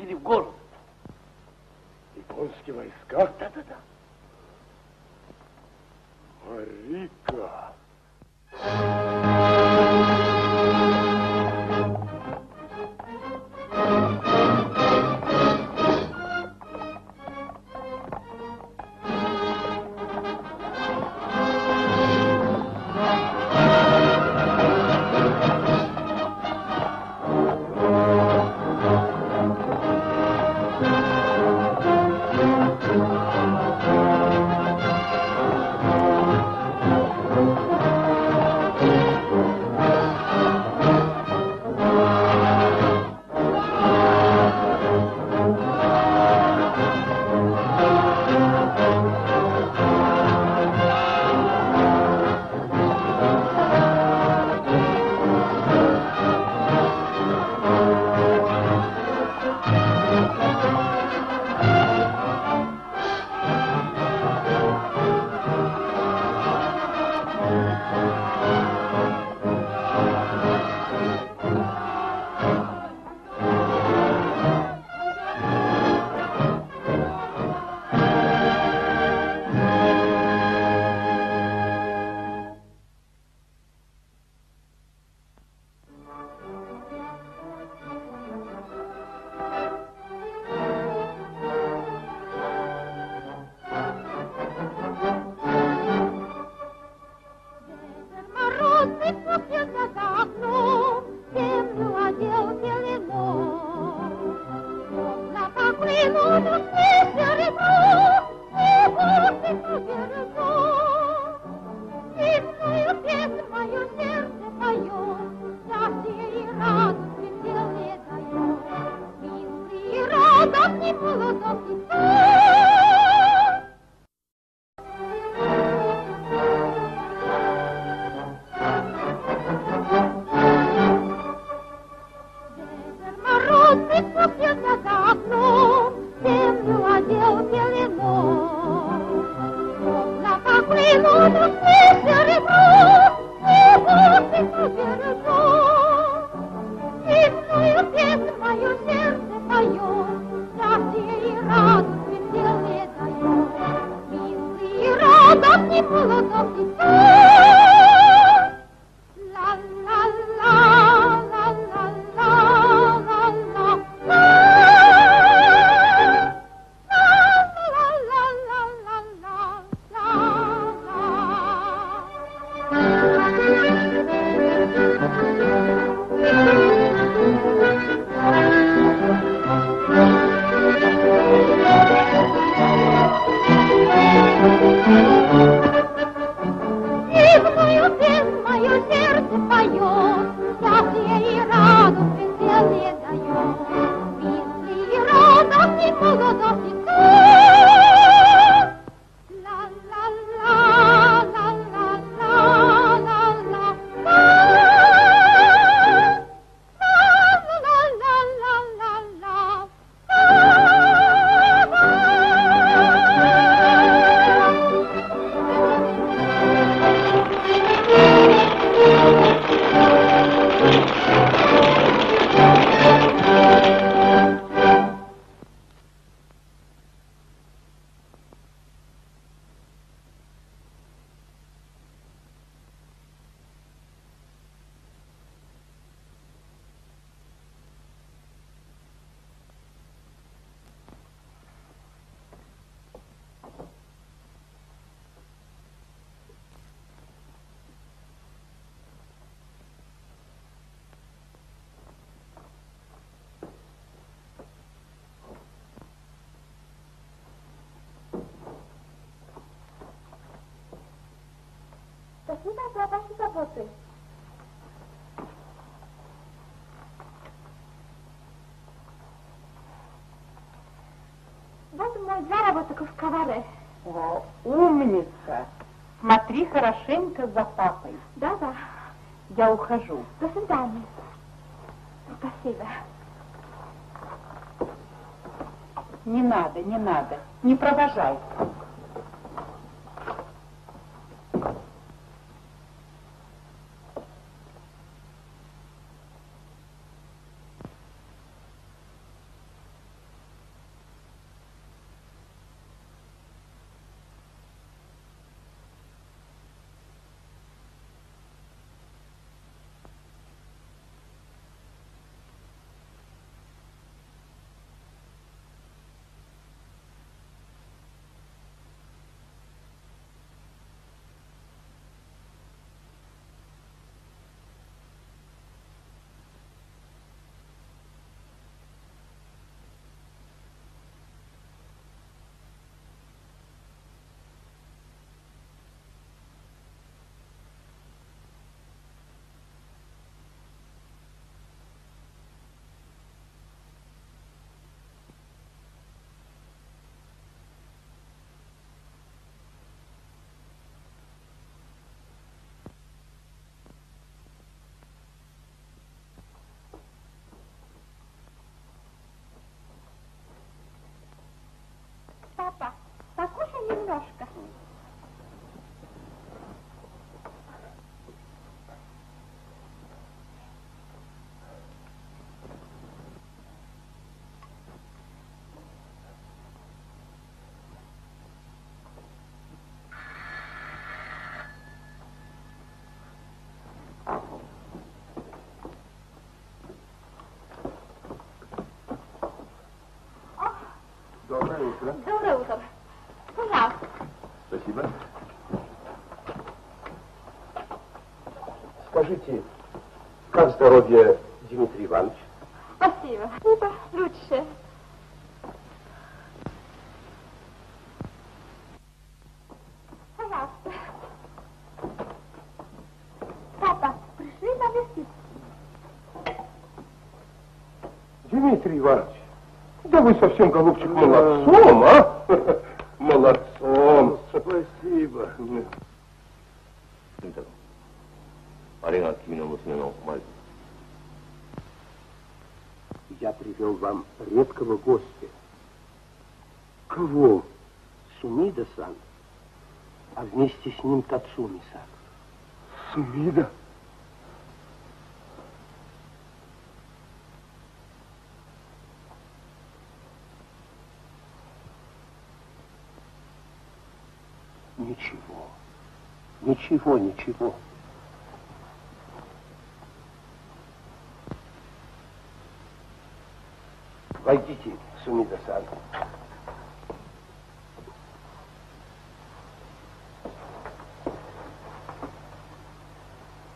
perigoso. Спасибо. Доброе утро. Пожалуйста. Спасибо. Скажите, как здоровье Дмитрия Ивановича? Спасибо. Спасибо. Лучше. Папа, пришли на вестницу. Дмитрий Иванович, вы совсем, голубчик, молодцом, а? Молодцом. Спасибо. Я привел вам редкого гостя. Кого? Сумида-сан, а вместе с ним Тацуми-сан. Сумида? -сан. Сумида? Ничего, ничего. Войдите, Сумида-сан.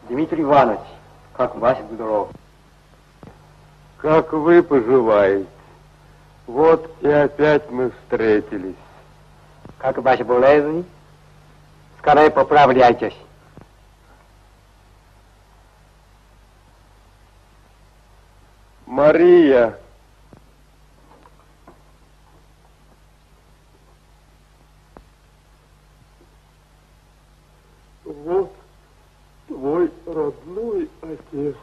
Дмитрий Иванович, как ваш здоров? Как вы поживаете? Вот и опять мы встретились. Как ваша болезнь? Скорее поправляйтесь. Мария, вот твой родной отец.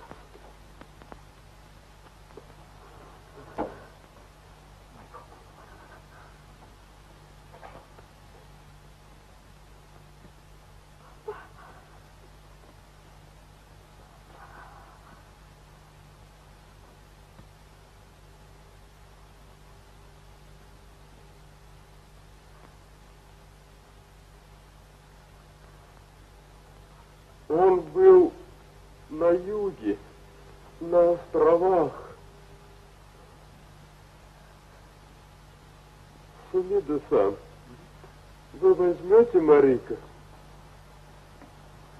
Он был на юге, на островах. Сумида-сан, вы возьмете Марика?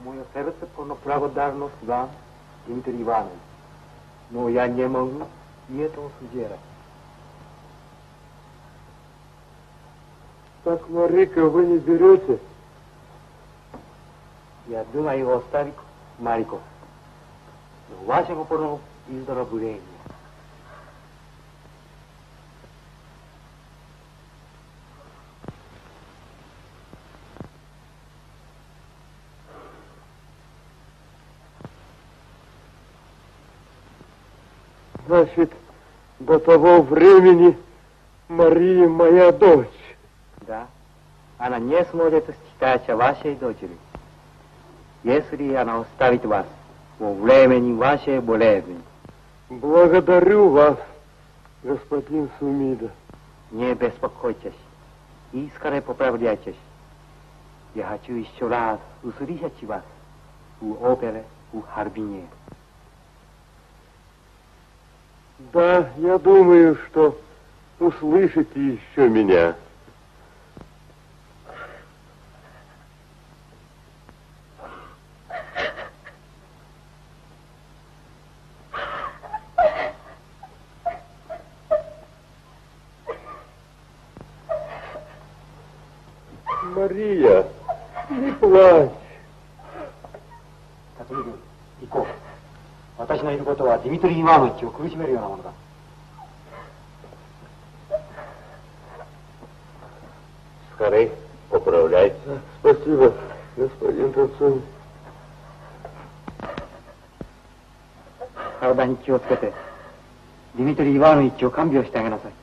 Мое сердце полно благодарность вам, Дмитрий Иванович. Но я не могу и этого сделать. Так Марика вы не берете? Я думаю оставить Марико. Но вашего полного выздоровления. Значит, до того времени Мария моя дочь. Да. Она не сможет считаться вашей дочерью. Если она оставит вас во времени вашей болезни, Благодарю вас, господин Сумида. не беспокойтесь и скорее поправляйтесь. Я хочу еще раз услышать вас у оперы у Харбине. Да, я думаю, что услышите еще меня. トリー・イワノイチを苦しめるようなものだ Скорей, поправляйте. Спасибо, господин Тацуми. 体に気をつけてディミトリー・イワノイチを看病してあげなさい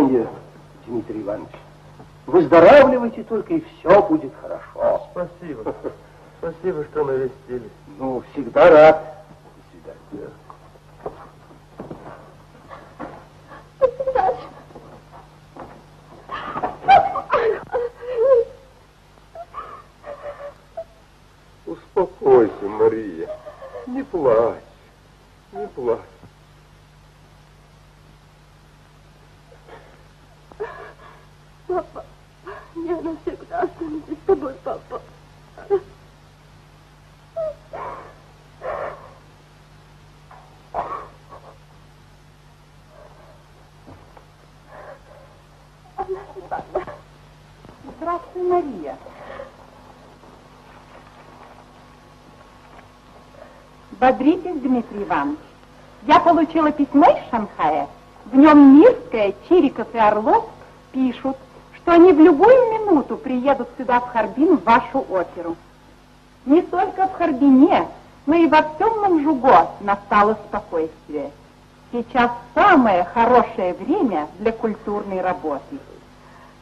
До свидания, Дмитрий Иванович. Выздоравливайте только, и все будет хорошо. Спасибо. Спасибо, что навестили. Ну, всегда рад. До свидания. Успокойся. Мария, не плачь, не плачь. Папа, я навсегда останусь с тобой, папа. Здравствуй, Мария. Бодритесь, Дмитрий Иванович. Я получила письмо из Шанхая. В нем Мирская, Чириков и Орлов пишут, что они в любую минуту приедут сюда, в Харбин, в вашу оперу. Не только в Харбине, но и во всем Манжуго настало спокойствие. Сейчас самое хорошее время для культурной работы.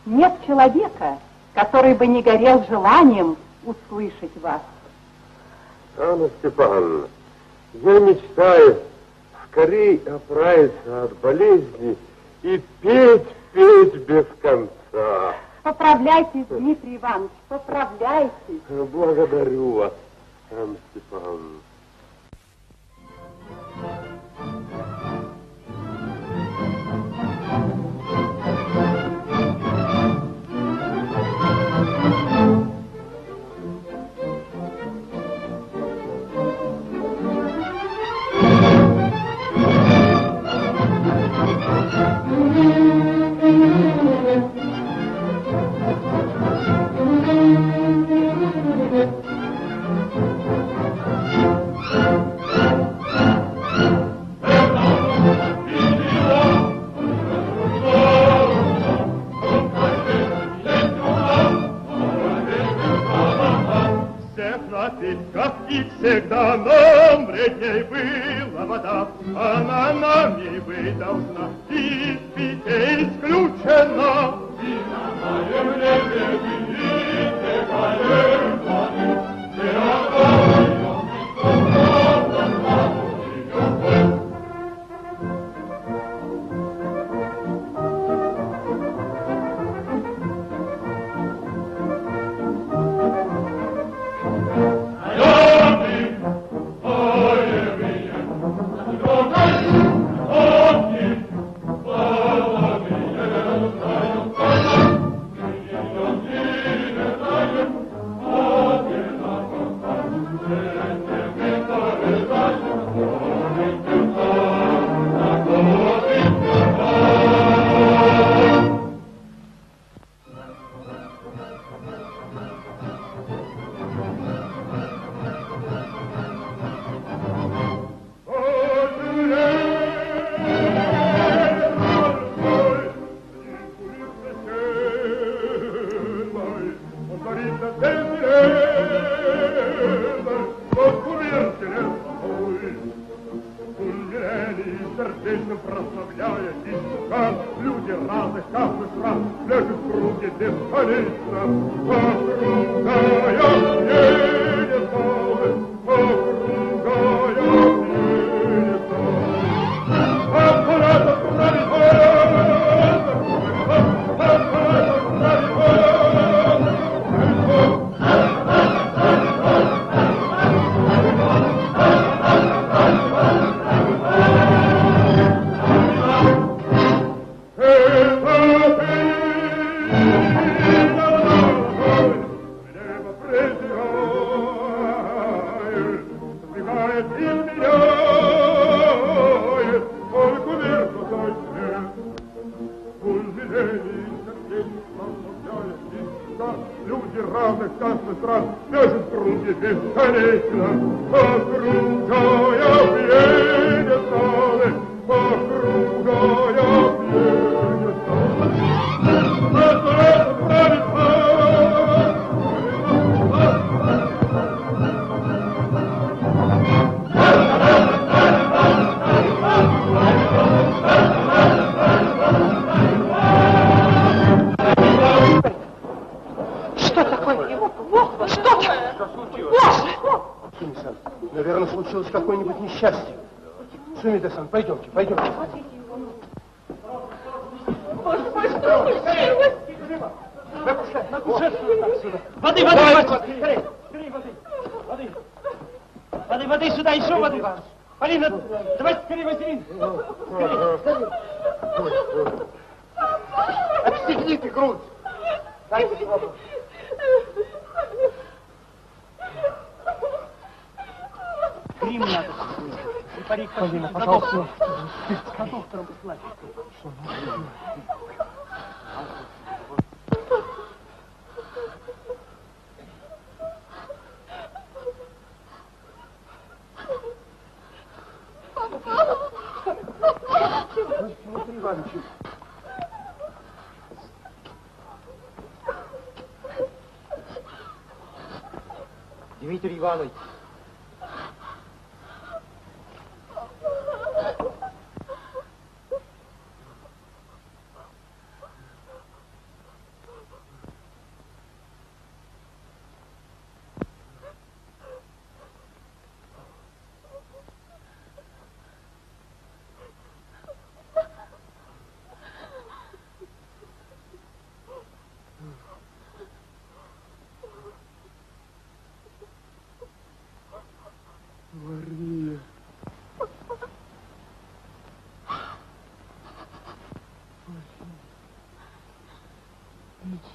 Нет человека, который бы не горел желанием услышать вас. Анна Степановна, я мечтаю скорее оправиться от болезни и петь, петь без конца. Поправляйтесь, Дмитрий Иванович, поправляйтесь. Благодарю вас, Анна Степановна.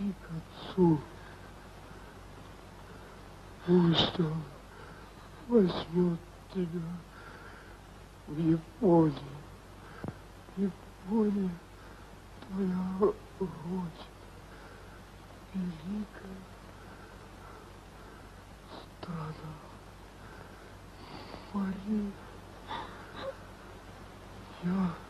Иди к отцу. Пусть он возьмет тебя в Японию. Япония твоя родина. Великая страна. Мария, я.